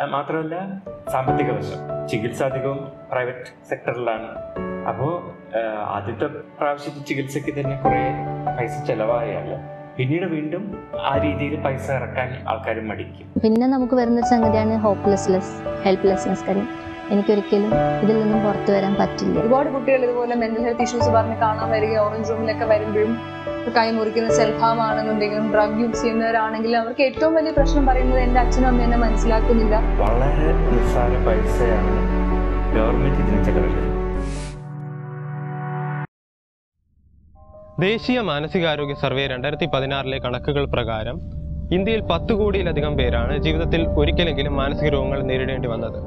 അത് മാത്രമല്ല സാമ്പത്തിക വശം. ചികിത്സ അധികവും പ്രൈവറ്റ് സെക്ടറിലാണ്. അപ്പോൾ ആദ്യത്തെ പ്രാവശ്യത്തെ ചികിത്സയ്ക്ക് തന്നെ കുറേ പൈസ ചെലവായല്ല പിന്നീട് വീണ്ടും ആ രീതിയിൽ പൈസ ഇറക്കാൻ ആൾക്കാർ മടിക്കും. പിന്നെ നമുക്ക് വരുന്ന സംഗതിയാണ് ഹോപ്പ്ലെസ്നെസ് ഹെൽപ്ലെസ്നെസ് കാര്യം. എനിക്കൊരിക്കലും ഇതിൽ നിന്നും പുറത്തു വരാൻ പറ്റില്ല. ഒരുപാട് കുട്ടികൾ ഇതുപോലെ മെന്റൽ ഹെൽത്ത് ഇഷ്യൂസ് പറഞ്ഞ് കാണാൻ വരിക ഓറഞ്ച് റൂമിലൊക്കെ വരുമ്പോഴും കൈ മുറിക്കുന്ന സെൽഫ് ഹാം ആണെന്നുണ്ടെങ്കിലും ഡ്രഗ് യൂസ് ചെയ്യുന്നവരാണെങ്കിലും അവർക്ക് ഏറ്റവും വലിയ പ്രശ്നം പറയുന്നത് എന്റെ അച്ഛനും അമ്മയും എന്നെ മനസ്സിലാക്കുന്നില്ല. വളരെ നിസ്സാര പൈസയാണ് ഗവൺമെന്റ് ഇതിന് ചെലവഴിക്കുന്നത് ദേശീയ മാനസികാരോഗ്യ സർവേ രണ്ടായിരത്തി പതിനാറിലെ കണക്കുകൾ പ്രകാരം ഇന്ത്യയിൽ പത്ത് കോടിയിലധികം പേരാണ് ജീവിതത്തിൽ ഒരിക്കലെങ്കിലും മാനസിക രോഗങ്ങൾ നേരിടേണ്ടി വന്നത്.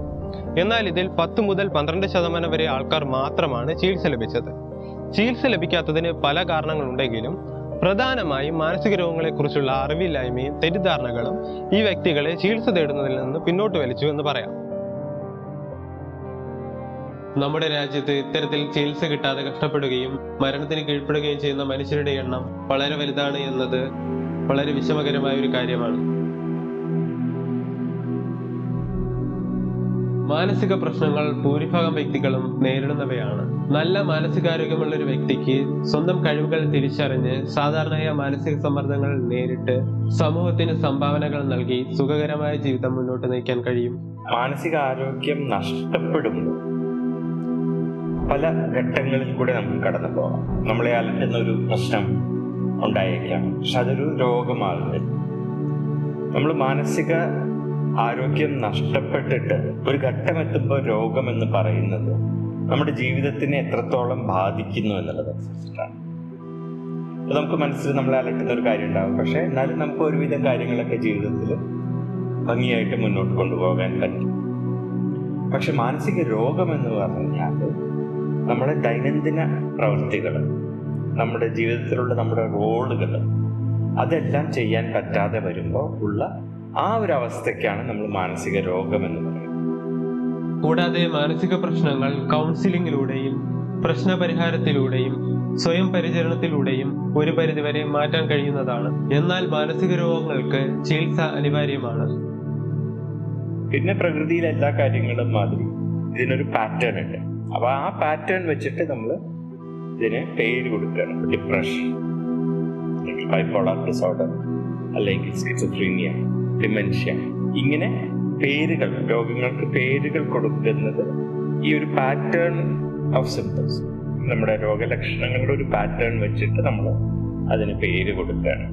എന്നാൽ ഇതിൽ പത്ത് മുതൽ പന്ത്രണ്ട് ശതമാനം വരെ ആൾക്കാർ മാത്രമാണ് ചികിത്സ ലഭിച്ചത്. ചികിത്സ ലഭിക്കാത്തതിന് പല കാരണങ്ങളുണ്ടെങ്കിലും പ്രധാനമായും മാനസിക രോഗങ്ങളെക്കുറിച്ചുള്ള അറിവില്ലായ്മയും തെറ്റിദ്ധാരണകളും ഈ വ്യക്തികളെ ചികിത്സ തേടുന്നതിൽ നിന്ന് പിന്നോട്ട് വലിച്ചു എന്ന് പറയാം. നമ്മുടെ രാജ്യത്ത് ഇത്തരത്തിൽ ചികിത്സ കിട്ടാതെ കഷ്ടപ്പെടുകയും മരണത്തിന് കീഴ്പ്പെടുകയും ചെയ്യുന്ന മനുഷ്യരുടെ എണ്ണം വളരെ വലുതാണ് എന്നത് വളരെ വിഷമകരമായ ഒരു കാര്യമാണ്. മാനസിക പ്രശ്നങ്ങൾ ഭൂരിഭാഗം വ്യക്തികളും നേരിടുന്നവയാണ്. നല്ല മാനസികാരോഗ്യമുള്ള ഒരു വ്യക്തിക്ക് സ്വന്തം കഴിവുകൾ തിരിച്ചറിഞ്ഞ് സാധാരണയായ മാനസിക സമ്മർദ്ദങ്ങൾ നേരിട്ട് സമൂഹത്തിന് സംഭാവനകൾ നൽകി സുഖകരമായ ജീവിതം മുന്നോട്ട് നയിക്കാൻ കഴിയും. മാനസിക ആരോഗ്യം നഷ്ടപ്പെടുമ്പോൾ പല ഘട്ടങ്ങളിൽ കൂടെ നമുക്ക് കടന്നു പോകാം നമ്മളെ അലട്ടുന്ന ഒരു പ്രശ്നം ഉണ്ടായേക്കാം പക്ഷെ അതൊരു രോഗമാകുന്നത് നമ്മൾ മാനസിക ആരോഗ്യം നഷ്ടപ്പെട്ടിട്ട് ഒരു ഘട്ടമെത്തുമ്പോൾ രോഗം എന്ന് പറയുന്നത് നമ്മുടെ ജീവിതത്തിനെ എത്രത്തോളം ബാധിക്കുന്നു എന്നുള്ളതനുസരിച്ചിട്ടാണ്. അത് നമുക്ക് മനസ്സിൽ നമ്മളെ അലട്ടുന്ന ഒരു കാര്യം ഉണ്ടാകും പക്ഷെ എന്നാലും നമുക്ക് ഒരുവിധം കാര്യങ്ങളൊക്കെ ജീവിതത്തിൽ ഭംഗിയായിട്ട് മുന്നോട്ട് കൊണ്ടുപോകാൻ പറ്റും. പക്ഷെ മാനസിക രോഗം എന്ന് പറഞ്ഞാൽ നമ്മുടെ ദൈനംദിന പ്രവൃത്തികൾ നമ്മുടെ ജീവിതത്തിലുള്ള നമ്മുടെ റോളുകൾ അതെല്ലാം ചെയ്യാൻ പറ്റാതെ വരുമ്പോൾ ഉള്ള ആ ഒരു അവസ്ഥയ്ക്കാണ് നമ്മൾ മാനസിക രോഗം എന്ന് പറയുന്നത്. കൂടാതെ മാനസിക പ്രശ്നങ്ങൾ കൗൺസിലിംഗിലൂടെയും പ്രശ്നപരിഹാരത്തിലൂടെയും സ്വയം പരിചരണത്തിലൂടെയും ഒരു പരിധിവരെ മാറ്റാൻ കഴിയുന്നതാണ്. എന്നാൽ മാനസിക രോഗങ്ങൾക്ക് ചികിത്സ അനിവാര്യമാണ്. പിന്നെ പ്രകൃതിയിലെ എല്ലാ കാര്യങ്ങളും മാതിരി ഇതിനൊരു പാറ്റേൺ ഉണ്ട്. അപ്പൊ ആ പാറ്റേൺ വെച്ചിട്ട് നമ്മൾ ഇതിന് പേര് കൊടുക്കുകയാണ്. ഡിപ്രഷൻ അല്ലെങ്കിൽ ബൈപ്പോളാർ ഡിസോർഡർ അല്ലെങ്കിൽ സ്കിസോഫ്രീനിയ ഡിമെൻഷ്യ ഇങ്ങനെ പേരുകൾ രോഗങ്ങൾക്ക് പേരുകൾ കൊടുക്കുന്നത് ഈ ഒരു പാറ്റേൺ ഓഫ് സിംറ്റംസ് നമ്മുടെ രോഗലക്ഷണങ്ങളുടെ ഒരു പാറ്റേൺ വെച്ചിട്ട് നമ്മൾ അതിന് പേര് കൊടുക്കുകയാണ്.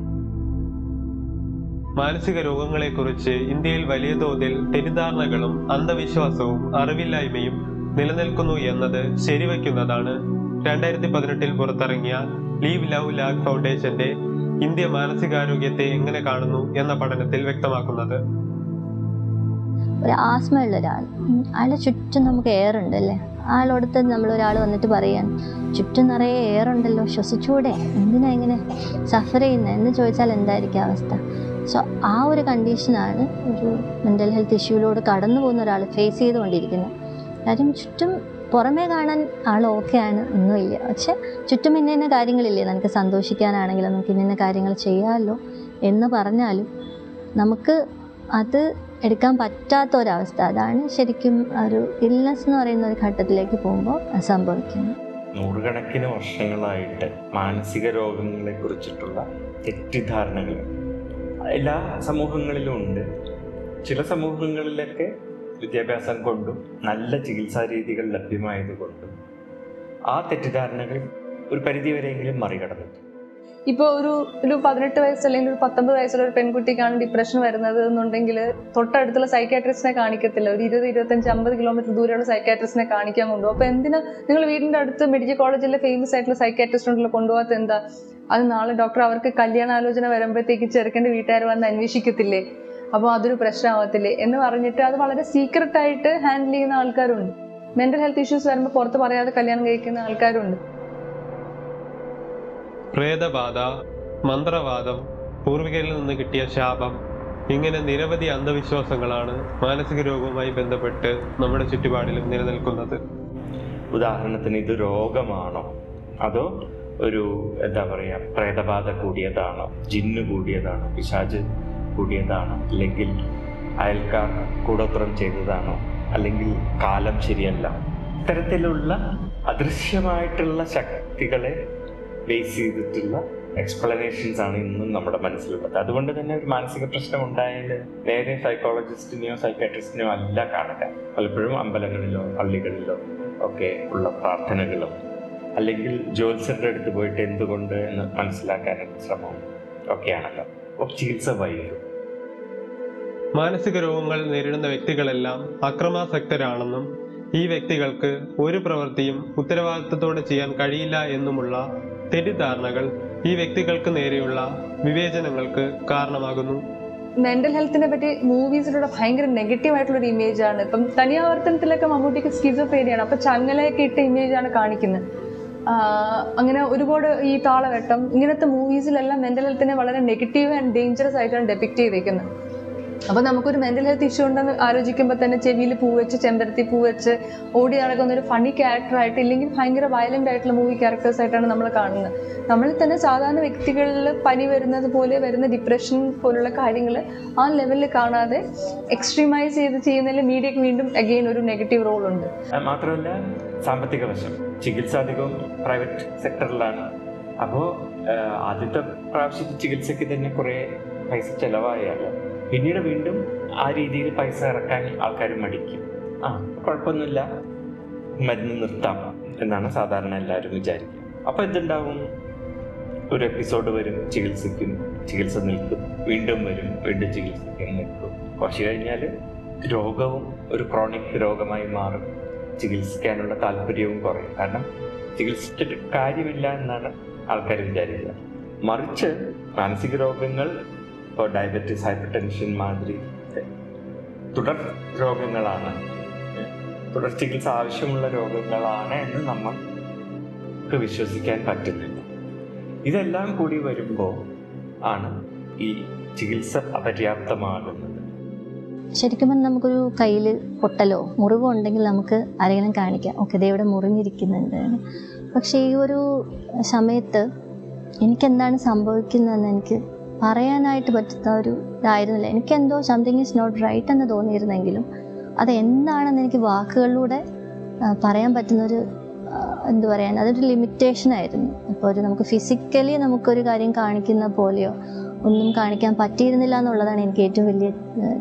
മാനസിക രോഗങ്ങളെക്കുറിച്ച് ഇന്ത്യയിൽ വലിയ തോതിൽ തെറ്റിദ്ധാരണകളും അന്ധവിശ്വാസവും അറിവില്ലായ്മയും നിലനിൽക്കുന്നു എന്നത് ശരിവയ്ക്കുന്നതാണ്. രണ്ടായിരത്തി പതിനെട്ടിൽ പുറത്തിറങ്ങിയ ലീവ് ലവ് ലാഗ് ഫൗണ്ടേഷന്റെ ഇന്ത്യ മാനസികാരോഗ്യത്തെ എങ്ങനെ കാണുന്നു എന്ന പഠനത്തിൽ വ്യക്തമാക്കുന്നത്. ഒരു ആസ്മ ഉള്ള ഒരാൾ. അയാളുടെ ചുറ്റും നമുക്ക് എയർ ഉണ്ട് അല്ലേ ആളോടത്ത് നമ്മൾ ഒരാൾ വന്നിട്ട് പറയാൻ ചുറ്റും നിറയെ എയർ ഉണ്ടല്ലോ ശ്വസിച്ചൂടെ? എന്തിനാ ഇങ്ങനെ സഫർ ചെയ്യുന്നത് എന്ന് ചോദിച്ചാൽ എന്തായിരിക്കും അവസ്ഥ? സോ ആ ഒരു കണ്ടീഷനാണ് ഒരു മെന്റൽ ഹെൽത്ത് ഇഷ്യൂലോട് കടന്നു പോകുന്ന ഒരാൾ ഫേസ് ചെയ്തുകൊണ്ടിരിക്കുന്നത്. കാര്യം ചുറ്റും പുറമേ കാണാൻ ആൾ ഓക്കെയാണ് ഒന്നുമില്ല പക്ഷെ ചുറ്റും ഇന്ന ഇന്ന കാര്യങ്ങളില്ലേ? നമുക്ക് സന്തോഷിക്കാനാണെങ്കിലും നമുക്ക് ഇന്ന ഇന്ന കാര്യങ്ങൾ ചെയ്യാമല്ലോ എന്ന് പറഞ്ഞാലും നമുക്ക് അത് എടുക്കാൻ പറ്റാത്ത ഒരവസ്ഥ. അതാണ് ശരിക്കും ഒരു ഇല്ലസ് എന്ന് പറയുന്ന ഒരു ഘട്ടത്തിലേക്ക് പോകുമ്പോൾ സംഭവിക്കുന്നത്. നൂറുകണക്കിന് വർഷങ്ങളായിട്ട് മാനസിക രോഗങ്ങളെ കുറിച്ചിട്ടുള്ള തെറ്റിദ്ധാരണകൾ എല്ലാ സമൂഹങ്ങളിലും ഉണ്ട്. ചില സമൂഹങ്ങളിലൊക്കെ വിദ്യാഭ്യാസം കൊണ്ടും നല്ല ചികിത്സാ രീതികൾ ലഭ്യമായതുകൊണ്ടും ആ തെറ്റിദ്ധാരണകൾ ഒരു പരിധിവരെയെങ്കിലും മറികടന്നിട്ടുണ്ട്. ഇപ്പൊ ഒരു ഒരു പതിനെട്ട് വയസ്സ് അല്ലെങ്കിൽ ഒരു പത്തൊമ്പത് വയസ്സുള്ള ഒരു പെൺകുട്ടിക്കാണ് ഡിപ്രഷൻ വരുന്നത് എന്നുണ്ടെങ്കിൽ തൊട്ടടുത്തുള്ള സൈക്കാട്രിസ്റ്റിനെ കാണിക്കത്തില്ല. ഒരു ഇരുപത് ഇരുപത്തഞ്ച് അമ്പത് കിലോമീറ്റർ ദൂരെയുള്ള സൈക്കാട്രിസ്റ്റിനെ കാണിക്കാൻ കൊണ്ടുപോകും. അപ്പൊ എന്തിനാ? നിങ്ങൾ വീടിന്റെ അടുത്ത് മെഡിക്കൽ കോളേജിലെ ഫേമസ് ആയിട്ടുള്ള സൈക്കാട്രിസ്റ്റ് ഉണ്ടല്ലോ കൊണ്ടുപോകാത്ത എന്താ? അത് നാളെ ഡോക്ടർ അവർക്ക് കല്യാണാലോചന വരുമ്പോഴത്തേക്ക് ചെറുക്കന്റെ വീട്ടുകാർ വന്ന് അന്വേഷിക്കത്തില്ലേ? അപ്പോൾ അതൊരു പ്രശ്നമാവത്തില്ലേ എന്ന് പറഞ്ഞിട്ട് അത് വളരെ സീക്രട്ട് ആയിട്ട് ഹാൻഡിൽ ചെയ്യുന്ന ആൾക്കാരുണ്ട്. മെന്റൽ ഹെൽത്ത് ഇഷ്യൂസ് വരുമ്പോൾ പുറത്ത് പറയാതെ കല്യാണം കഴിക്കുന്ന ആൾക്കാരുണ്ട്. പ്രേതബാധ മന്ത്രവാദം പൂർവികരിൽ നിന്ന് കിട്ടിയ ശാപം ഇങ്ങനെ നിരവധി അന്ധവിശ്വാസങ്ങളാണ് മാനസിക രോഗവുമായി ബന്ധപ്പെട്ട് നമ്മുടെ ചുറ്റുപാടിലും നിലനിൽക്കുന്നത്. ഉദാഹരണത്തിന് ഇത് രോഗമാണോ? അതോ ഒരു എന്താ പറയുക പ്രേതബാധ കൂടിയതാണോ? ജിന്ന് കൂടിയതാണോ? പിശാജ് കൂടിയതാണോ. അല്ലെങ്കിൽ അയൽക്കാർ കൂടോത്രം ചെയ്തതാണോ? അല്ലെങ്കിൽ കാലം ശരിയല്ല. ഇത്തരത്തിലുള്ള അദൃശ്യമായിട്ടുള്ള ശക്തികളെ ബേസ് ചെയ്തിട്ടുള്ള എക്സ്പ്ലനേഷൻസ് ആണ് ഇന്നും നമ്മുടെ മനസ്സിലുള്ളത്. അതുകൊണ്ട് തന്നെ ഒരു മാനസിക പ്രശ്നം ഉണ്ടായാൽ നേരെ സൈക്കോളജിസ്റ്റിനെയോ സൈക്കാട്രിസ്റ്റിനെയോ അല്ല കാണുക. പലപ്പോഴും അമ്പലങ്ങളിലോ പള്ളികളിലോ ഒക്കെ ഉള്ള പ്രാർത്ഥനകളും അല്ലെങ്കിൽ ജ്യോത്സ്യരുടെ അടുത്ത് പോയിട്ട് എന്തുകൊണ്ട് എന്ന് മനസ്സിലാക്കാനുള്ള ശ്രമവും ഒക്കെയാണല്ലോ. ചികിത്സ വൈകും മാനസിക രോഗങ്ങൾ നേരിടുന്ന വ്യക്തികളെല്ലാം അക്രമാസക്തരാണെന്നും ഈ വ്യക്തികൾക്ക് ഒരു പ്രവൃത്തിയും ഉത്തരവാദിത്തത്തോടെ ചെയ്യാൻ കഴിയില്ല എന്നുമുള്ള തെറ്റിദ്ധാരണകൾ ഈ വ്യക്തികൾക്ക് നേരെയുള്ള വിവേചനങ്ങൾക്ക് കാരണമാകുന്നു. മെന്റൽ ഹെൽത്തിനെ പറ്റി മൂവീസിലൂടെ ഭയങ്കര നെഗറ്റീവ് ആയിട്ടുള്ള ഒരു ഇമേജ് ആണ്. ഇപ്പം തനിയാവർത്തനത്തിലൊക്കെ മമ്മൂട്ടിക്ക് സ്കിസോഫേനിയാണ് അപ്പൊ ചങ്ങലയൊക്കെ ഇട്ട ഇമേജ് ആണ് കാണിക്കുന്നത് അങ്ങനെ ഒരുപാട് ഈ താളവട്ടം ഇങ്ങനത്തെ മൂവീസിലെല്ലാം മെന്റൽ ഹെൽത്തിനെ വളരെ നെഗറ്റീവ് ആൻഡ് ഡേഞ്ചറസ് ആയിട്ടാണ് ഡെപിക്ട് ചെയ്തേക്കുന്നത് അപ്പൊ നമുക്കൊരു മെന്റൽ ഹെൽത്ത് ഇഷ്യൂ ഉണ്ടെന്ന് ആലോചിക്കുമ്പോൾ തന്നെ ചെവിയിൽ പൂ വെച്ച് ചെമ്പരത്തി പൂ വെച്ച് ഓടി നടക്കുന്ന ഒരു ഫണി ക്യാരക്ടർ ആയിട്ട് ഇല്ലെങ്കിൽ ഭയങ്കര വയലന്റ് ആയിട്ടുള്ള മൂവി ക്യാരക്ടേഴ്സ് ആയിട്ടാണ് നമ്മൾ കാണുന്നത്. നമ്മളിൽ തന്നെ സാധാരണ വ്യക്തികളിൽ പനി വരുന്നത് പോലെ വരുന്ന ഡിപ്രഷൻ പോലുള്ള കാര്യങ്ങൾ ആ ലെവലിൽ കാണാതെ എക്സ്ട്രീമൈസ് ചെയ്ത് ചെയ്യുന്നതിൽ മീഡിയക്ക് വീണ്ടും അഗെയിൻ ഒരു നെഗറ്റീവ് റോൾ ഉണ്ട്. അത് മാത്രമല്ല സാമ്പത്തിക വശം. ചികിത്സാധികവും പ്രൈവറ്റ് സെക്ടറിലാണ് അപ്പോൾ ആദ്യത്തെ പ്രാവശ്യത്തെ ചികിത്സയ്ക്ക് തന്നെ കുറേ പൈസ ചിലവായാൽ പിന്നീട് വീണ്ടും ആ രീതിയിൽ പൈസ ഇറക്കാൻ ആൾക്കാർ മടിക്കും. ആ കുഴപ്പമൊന്നുമില്ല. മരുന്ന് നിർത്താം എന്നാണ് സാധാരണ എല്ലാവരും വിചാരിക്കുക. അപ്പോൾ എന്തുണ്ടാവും? ഒരു എപ്പിസോഡ് വരും ചികിത്സിക്കും ചികിത്സ നിൽക്കും വീണ്ടും വരും വീണ്ടും ചികിത്സിക്കും നിൽക്കും. കുറച്ച് കഴിഞ്ഞാൽ രോഗവും ഒരു ക്രോണിക് രോഗമായി മാറും. ചികിത്സിക്കാനുള്ള താല്പര്യവും കുറയും. കാരണം ചികിത്സിച്ചിട്ട് കാര്യമില്ല എന്നാണ് ആൾക്കാർ വിചാരിക്കുക. മറിച്ച് മാനസിക രോഗങ്ങൾ ഇപ്പോൾ ഡയബറ്റിസ് ഹൈപ്പർ ടെൻഷൻ മാതിരി തുടർ രോഗങ്ങളാണ്. തുടർ ചികിത്സ ആവശ്യമുള്ള രോഗങ്ങളാണ് എന്ന് നമ്മൾക്ക് വിശ്വസിക്കാൻ പറ്റുന്നില്ല. ഇതെല്ലാം കൂടി വരുമ്പോൾ ആണ് ഈ ചികിത്സ അപര്യാപ്തമാകുന്നത്. ശരിക്കും പറഞ്ഞാൽ നമുക്കൊരു കയ്യിൽ പൊട്ടലോ മുറിവോ ഉണ്ടെങ്കിൽ നമുക്ക് ആരെങ്കിലും കാണിക്കാം. ഓക്കെ ഇവിടെ മുറിഞ്ഞിരിക്കുന്നുണ്ട് പക്ഷേ ഈ ഒരു സമയത്ത് എനിക്കെന്താണ് സംഭവിക്കുന്നതെന്ന് എനിക്ക് പറയാനായിട്ട് പറ്റുന്ന ഒരു ഇതായിരുന്നില്ല. എനിക്കെന്തോ സംതിങ് ഈസ് നോട്ട് റൈറ്റ് എന്ന് തോന്നിയിരുന്നെങ്കിലും അത് എന്താണെന്ന് എനിക്ക് വാക്കുകളിലൂടെ പറയാൻ പറ്റുന്നൊരു എന്തു പറയാൻ അതൊരു ലിമിറ്റേഷൻ ആയിരുന്നു. ഇപ്പോൾ ഒരു നമുക്ക് ഫിസിക്കലി നമുക്കൊരു കാര്യം കാണിക്കുന്ന പോലെയോ ഒന്നും കാണിക്കാൻ പറ്റിയിരുന്നില്ല എന്നുള്ളതാണ് എനിക്ക് ഏറ്റവും വലിയ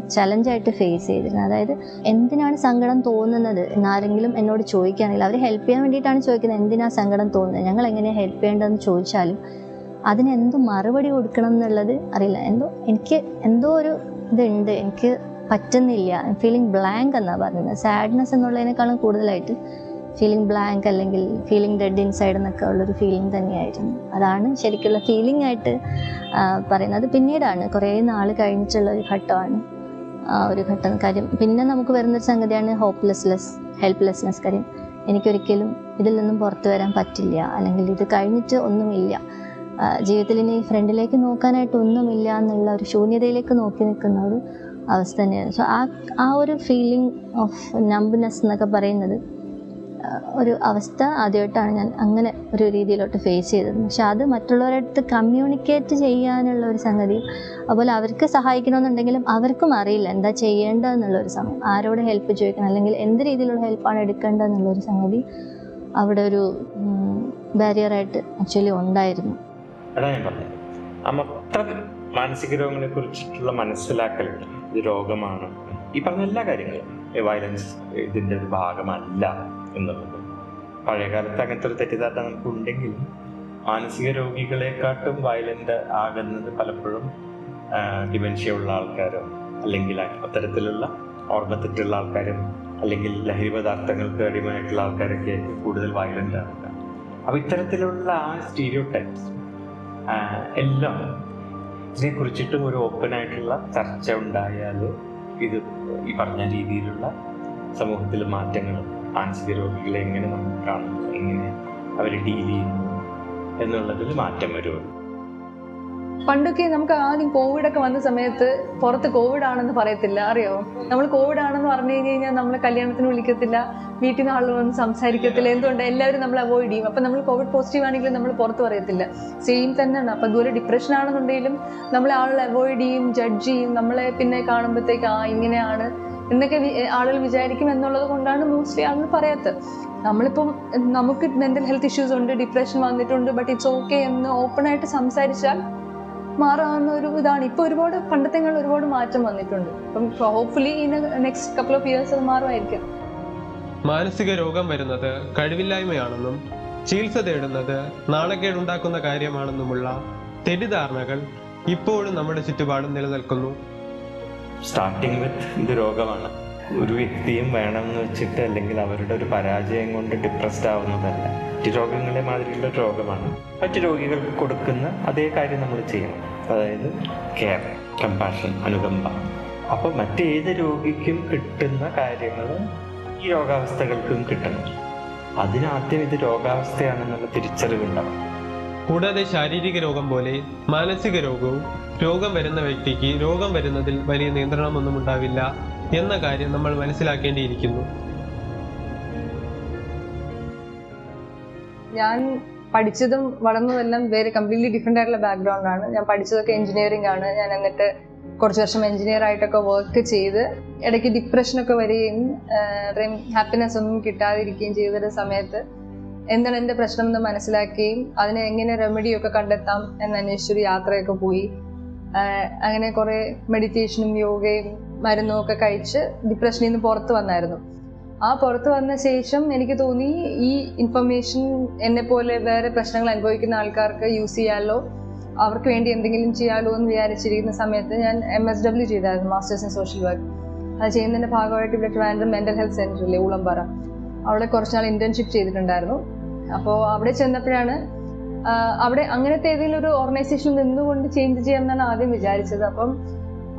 ചലഞ്ചായിട്ട് ഫേസ് ചെയ്തിരുന്നത്. അതായത് എന്തിനാണ് സങ്കടം തോന്നുന്നത്? എന്നാരെങ്കിലും എന്നോട് ചോദിക്കുകയാണെങ്കിൽ അവർ ഹെൽപ്പ് ചെയ്യാൻ വേണ്ടിയിട്ടാണ് ചോദിക്കുന്നത്. എന്തിനാണ് സങ്കടം തോന്നുന്നത്? ഞങ്ങൾ എങ്ങനെയാണ് ഹെൽപ്പ് ചെയ്യേണ്ടതെന്ന് ചോദിച്ചാലും അതിന് എന്ത് മറുപടി കൊടുക്കണം എന്നുള്ളത് അറിയില്ല. എന്തോ എനിക്ക് എന്തോ ഒരു ഇതുണ്ട്. എനിക്ക് പറ്റുന്നില്ല. ഫീലിംഗ് ബ്ലാങ്ക് എന്നാണ് പറയുന്നത്. സാഡ്നെസ് എന്നുള്ളതിനേക്കാളും കൂടുതലായിട്ട് ഫീലിംഗ് ബ്ലാങ്ക് അല്ലെങ്കിൽ ഫീലിംഗ് ഡെഡ് ഇൻസൈഡ് എന്നൊക്കെ ഉള്ളൊരു ഫീലിംഗ് തന്നെയായിരുന്നു. അതാണ് ശരിക്കുള്ള ഫീലിംഗ് ആയിട്ട് പറയുന്നത്. പിന്നീടാണ്. കുറേ നാൾ കഴിഞ്ഞിട്ടുള്ള ഒരു ഘട്ടമാണ് ഒരു ഘട്ടം. കാര്യം പിന്നെ നമുക്ക് വരുന്നൊരു സംഗതിയാണ് ഹോപ്പ്ലെസ്നെസ് ഹെൽപ്ലെസ്നെസ് കാര്യം എനിക്കൊരിക്കലും ഇതിൽ നിന്നും പുറത്തു വരാൻ പറ്റില്ല. അല്ലെങ്കിൽ ഇത് കഴിഞ്ഞിട്ട് ഒന്നുമില്ല. ജീവിതത്തിൽ ഇനി ഫ്രണ്ടിലേക്ക് നോക്കാനായിട്ട് ഒന്നുമില്ല എന്നുള്ള ഒരു ശൂന്യതയിലേക്ക് നോക്കി നിൽക്കുന്ന ഒരു അവസ്ഥ തന്നെയാണ്. സോ ആ ആ ഒരു ഫീലിംഗ് ഓഫ് നമ്പ്നെസ് എന്നൊക്കെ പറയുന്നത് ഒരു അവസ്ഥ ആദ്യമായിട്ടാണ് ഞാൻ അങ്ങനെ ഒരു രീതിയിലോട്ട് ഫേസ് ചെയ്തത്. പക്ഷെ അത് മറ്റുള്ളവരുടെ അടുത്ത് കമ്മ്യൂണിക്കേറ്റ് ചെയ്യാനുള്ള ഒരു സംഗതി അതുപോലെ അവർക്ക് സഹായിക്കണമെന്നുണ്ടെങ്കിലും അവർക്കും അറിയില്ല എന്താ ചെയ്യേണ്ടതെന്നുള്ള ഒരു സമയം ആരോട് ഹെൽപ്പ് ചോദിക്കണം അല്ലെങ്കിൽ എന്ത് രീതിയിലുള്ള ഹെൽപ്പാണ് എടുക്കേണ്ടതെന്നുള്ള ഒരു സംഗതി അവിടെ ഒരു ബാരിയറായിട്ട് ആക്ച്വലി ഉണ്ടായിരുന്നു. അതാ ഞാൻ പറഞ്ഞത് ആ മൊത്തം മാനസിക രോഗങ്ങളെ കുറിച്ചിട്ടുള്ള മനസ്സിലാക്കൽ ഇത് രോഗമാണ്. ഈ പറഞ്ഞ എല്ലാ കാര്യങ്ങളും വയലൻസ് ഇതിന്റെ ഒരു ഭാഗമല്ല എന്നുള്ളത്. പഴയകാലത്ത് അങ്ങനത്തെ ഒരു തെറ്റിദ്ധാരണ നമുക്ക് ഉണ്ടെങ്കിലും മാനസിക രോഗികളെക്കാട്ടും വയലന്റ് ആകുന്നത് പലപ്പോഴും ഡിമെൻഷ്യ ഉള്ള ആൾക്കാരോ അല്ലെങ്കിൽ അത്തരത്തിലുള്ള ഓർമ്മത്തെറ്റുള്ള ആൾക്കാരും അല്ലെങ്കിൽ ലഹരി പദാർത്ഥങ്ങൾക്ക് അടിമയായിട്ടുള്ള ആൾക്കാരൊക്കെ കൂടുതൽ വയലന്റ് ആവുക. അപ്പൊ ഇത്തരത്തിലുള്ള ആ സ്റ്റീരിയോ ടൈപ്സ് എല്ലാം. ഇതിനെ കുറിച്ചിട്ടും ഒരു ഓപ്പൺ ആയിട്ടുള്ള ചർച്ച ഉണ്ടായാൽ ഇത് ഈ പറഞ്ഞ രീതിയിലുള്ള സമൂഹത്തിൽ മാറ്റങ്ങൾ മാനസിക രോഗികളെ എങ്ങനെ നമ്മൾ കാണുന്നു എങ്ങനെ അവർ ഡീൽ ചെയ്യുന്നു എന്നുള്ളതിൽ മാറ്റം വരുള്ളൂ. പണ്ടൊക്കെ നമുക്ക് ആദ്യം കോവിഡ് ഒക്കെ വന്ന സമയത്ത് പുറത്ത് കോവിഡ് ആണെന്ന് പറയത്തില്ല. അറിയോ? നമ്മൾ കോവിഡ് ആണെന്ന് പറഞ്ഞു കഴിഞ്ഞ് കഴിഞ്ഞാൽ നമ്മൾ കല്യാണത്തിന് വിളിക്കത്തില്ല. വീട്ടിൽ നിന്ന് ആളുകളൊന്നും സംസാരിക്കത്തില്ല. എന്തുകൊണ്ട്? എല്ലാവരും നമ്മൾ അവോയ്ഡ് ചെയ്യും. അപ്പം നമ്മൾ കോവിഡ് പോസിറ്റീവ് ആണെങ്കിലും നമ്മൾ പുറത്ത് പറയത്തില്ല. സെയിം തന്നെയാണ്. അപ്പം ഇതുപോലെ ഡിപ്രഷൻ ആണെന്നുണ്ടെങ്കിലും നമ്മൾ ആളുകൾ അവോയ്ഡ് ചെയ്യും ജഡ്ജ് ചെയ്യും. നമ്മളെ പിന്നെ കാണുമ്പോഴത്തേക്ക് ആ ഇങ്ങനെയാണ് എന്നൊക്കെ ആളുകൾ വിചാരിക്കും എന്നുള്ളത് കൊണ്ടാണ് മോസ്റ്റ്ലി ആളുകൾ പറയാത്തത് നമ്മളിപ്പം നമുക്ക് മെന്റൽ ഹെൽത്ത് ഇഷ്യൂസ് ഉണ്ട് ഡിപ്രഷൻ വന്നിട്ടുണ്ട് ബട്ട് ഇറ്റ്സ് ഓക്കെ എന്ന് ഓപ്പൺ ആയിട്ട് സംസാരിച്ചാൽ മാറാവുന്ന ഒരു ഇതാണ്. ഇപ്പൊ ഒരുപാട് പണ്ടത്തെങ്ങൾ ഒരുപാട് മാറ്റം വന്നിട്ടുണ്ട്. അപ്പം hopefully in next couple of years അത് മാറുമായിരിക്കും. മാനസിക രോഗം വരുന്നത് കഴിവില്ലായ്മയാണെന്നും ചികിത്സ തേടുന്നത് നാണക്കേടുണ്ടാക്കുന്ന കാര്യമാണെന്നുമുള്ള തെറ്റിദ്ധാരണകൾ ഇപ്പോഴും നമ്മുടെ ചുറ്റുപാടും നിലനിൽക്കുന്നു. സ്റ്റാർട്ടിംഗ് വിത്ത് ഇത് രോഗമാണ്. ഒരു വ്യക്തിയും വേണമെന്ന് വെച്ചിട്ട് അല്ലെങ്കിൽ അവരുടെ ഒരു പരാജയം കൊണ്ട് ഡിപ്രസ്ഡ് ആവുന്നതല്ല. മറ്റു രോഗങ്ങളെ മാതിരിയുള്ള രോഗമാണ്. മറ്റു രോഗികൾക്ക് കൊടുക്കുന്ന അതേ കാര്യം നമ്മൾ ചെയ്യണം. അതായത് കെയർ കമ്പാഷൻ അനുകമ്പ. അപ്പോൾ മറ്റേത് രോഗിക്കും കിട്ടുന്ന കാര്യങ്ങൾ ഈ രോഗാവസ്ഥകൾക്കും കിട്ടണം. അതിനാദ്യം ഇത് രോഗാവസ്ഥയാണെന്നുള്ള തിരിച്ചറിവുണ്ടാവും കൂടാതെ ശാരീരിക രോഗം പോലെ മാനസിക രോഗവും രോഗം വരുന്ന വ്യക്തിക്ക് രോഗം വരുന്നതിൽ വലിയ നിയന്ത്രണമൊന്നും ഉണ്ടാവില്ല. എന്ന കാര്യം നമ്മൾ മനസ്സിലാക്കേണ്ടിയിരിക്കുന്നു. ഞാൻ പഠിച്ചതും വളർന്നതെല്ലാം വേറെ കംപ്ലീറ്റ്ലി ഡിഫറെന്റ് ആയിട്ടുള്ള ബാക്ക്ഗ്രൗണ്ട് ആണ്. ഞാൻ പഠിച്ചതൊക്കെ എഞ്ചിനീയറിംഗ് ആണ്. ഞാൻ എന്നിട്ട് കുറച്ച് വർഷം എഞ്ചിനീയർ ആയിട്ടൊക്കെ വർക്ക് ചെയ്ത് ഇടയ്ക്ക് ഡിപ്രഷനൊക്കെ വരികയും അത്രയും ഹാപ്പിനെസ് ഒന്നും കിട്ടാതിരിക്കുകയും ചെയ്തൊരു സമയത്ത് എന്താണ് എന്റെ പ്രശ്നം എന്ന് മനസ്സിലാക്കുകയും അതിനെ എങ്ങനെ റെമഡിയൊക്കെ കണ്ടെത്താം എന്ന് അന്വേഷിച്ചൊരു യാത്രയൊക്കെ പോയി. അങ്ങനെ കുറേ മെഡിറ്റേഷനും യോഗയും മരുന്നും ഒക്കെ കഴിച്ച് ഡിപ്രഷനിൽ നിന്ന് പുറത്ത് വന്നായിരുന്നു. ആ പുറത്ത് വന്ന ശേഷം എനിക്ക് തോന്നി ഈ ഇൻഫർമേഷൻ എന്നെ പോലെ വേറെ പ്രശ്നങ്ങൾ അനുഭവിക്കുന്ന ആൾക്കാർക്ക് യൂസ് ചെയ്യാലോ അവർക്ക് വേണ്ടി എന്തെങ്കിലും ചെയ്യാലോ എന്ന് വിചാരിച്ചിരിക്കുന്ന സമയത്ത് ഞാൻ എം എസ് ഡബ്ല്യു ചെയ്തായിരുന്നു മാസ്റ്റേഴ്സ് ഇൻ സോഷ്യൽ വർക്ക് അത് ചെയ്യുന്നതിന്റെ ഭാഗമായിട്ട് ഇവിടെ ട്രിവാൻഡ്രം മെന്റൽ ഹെൽത്ത് സെന്ററിലെ ഉളമ്പറ അവിടെ കുറച്ച് ഇന്റേൺഷിപ്പ് ചെയ്തിട്ടുണ്ടായിരുന്നു. അപ്പോൾ അവിടെ ചെന്നപ്പോഴാണ് അവിടെ അങ്ങനത്തെ ഏതെങ്കിലും ഒരു ഓർഗനൈസേഷനിൽ നിന്നുകൊണ്ട് ചേഞ്ച് ചെയ്യാമെന്നാണ് ആദ്യം വിചാരിച്ചത്. അപ്പം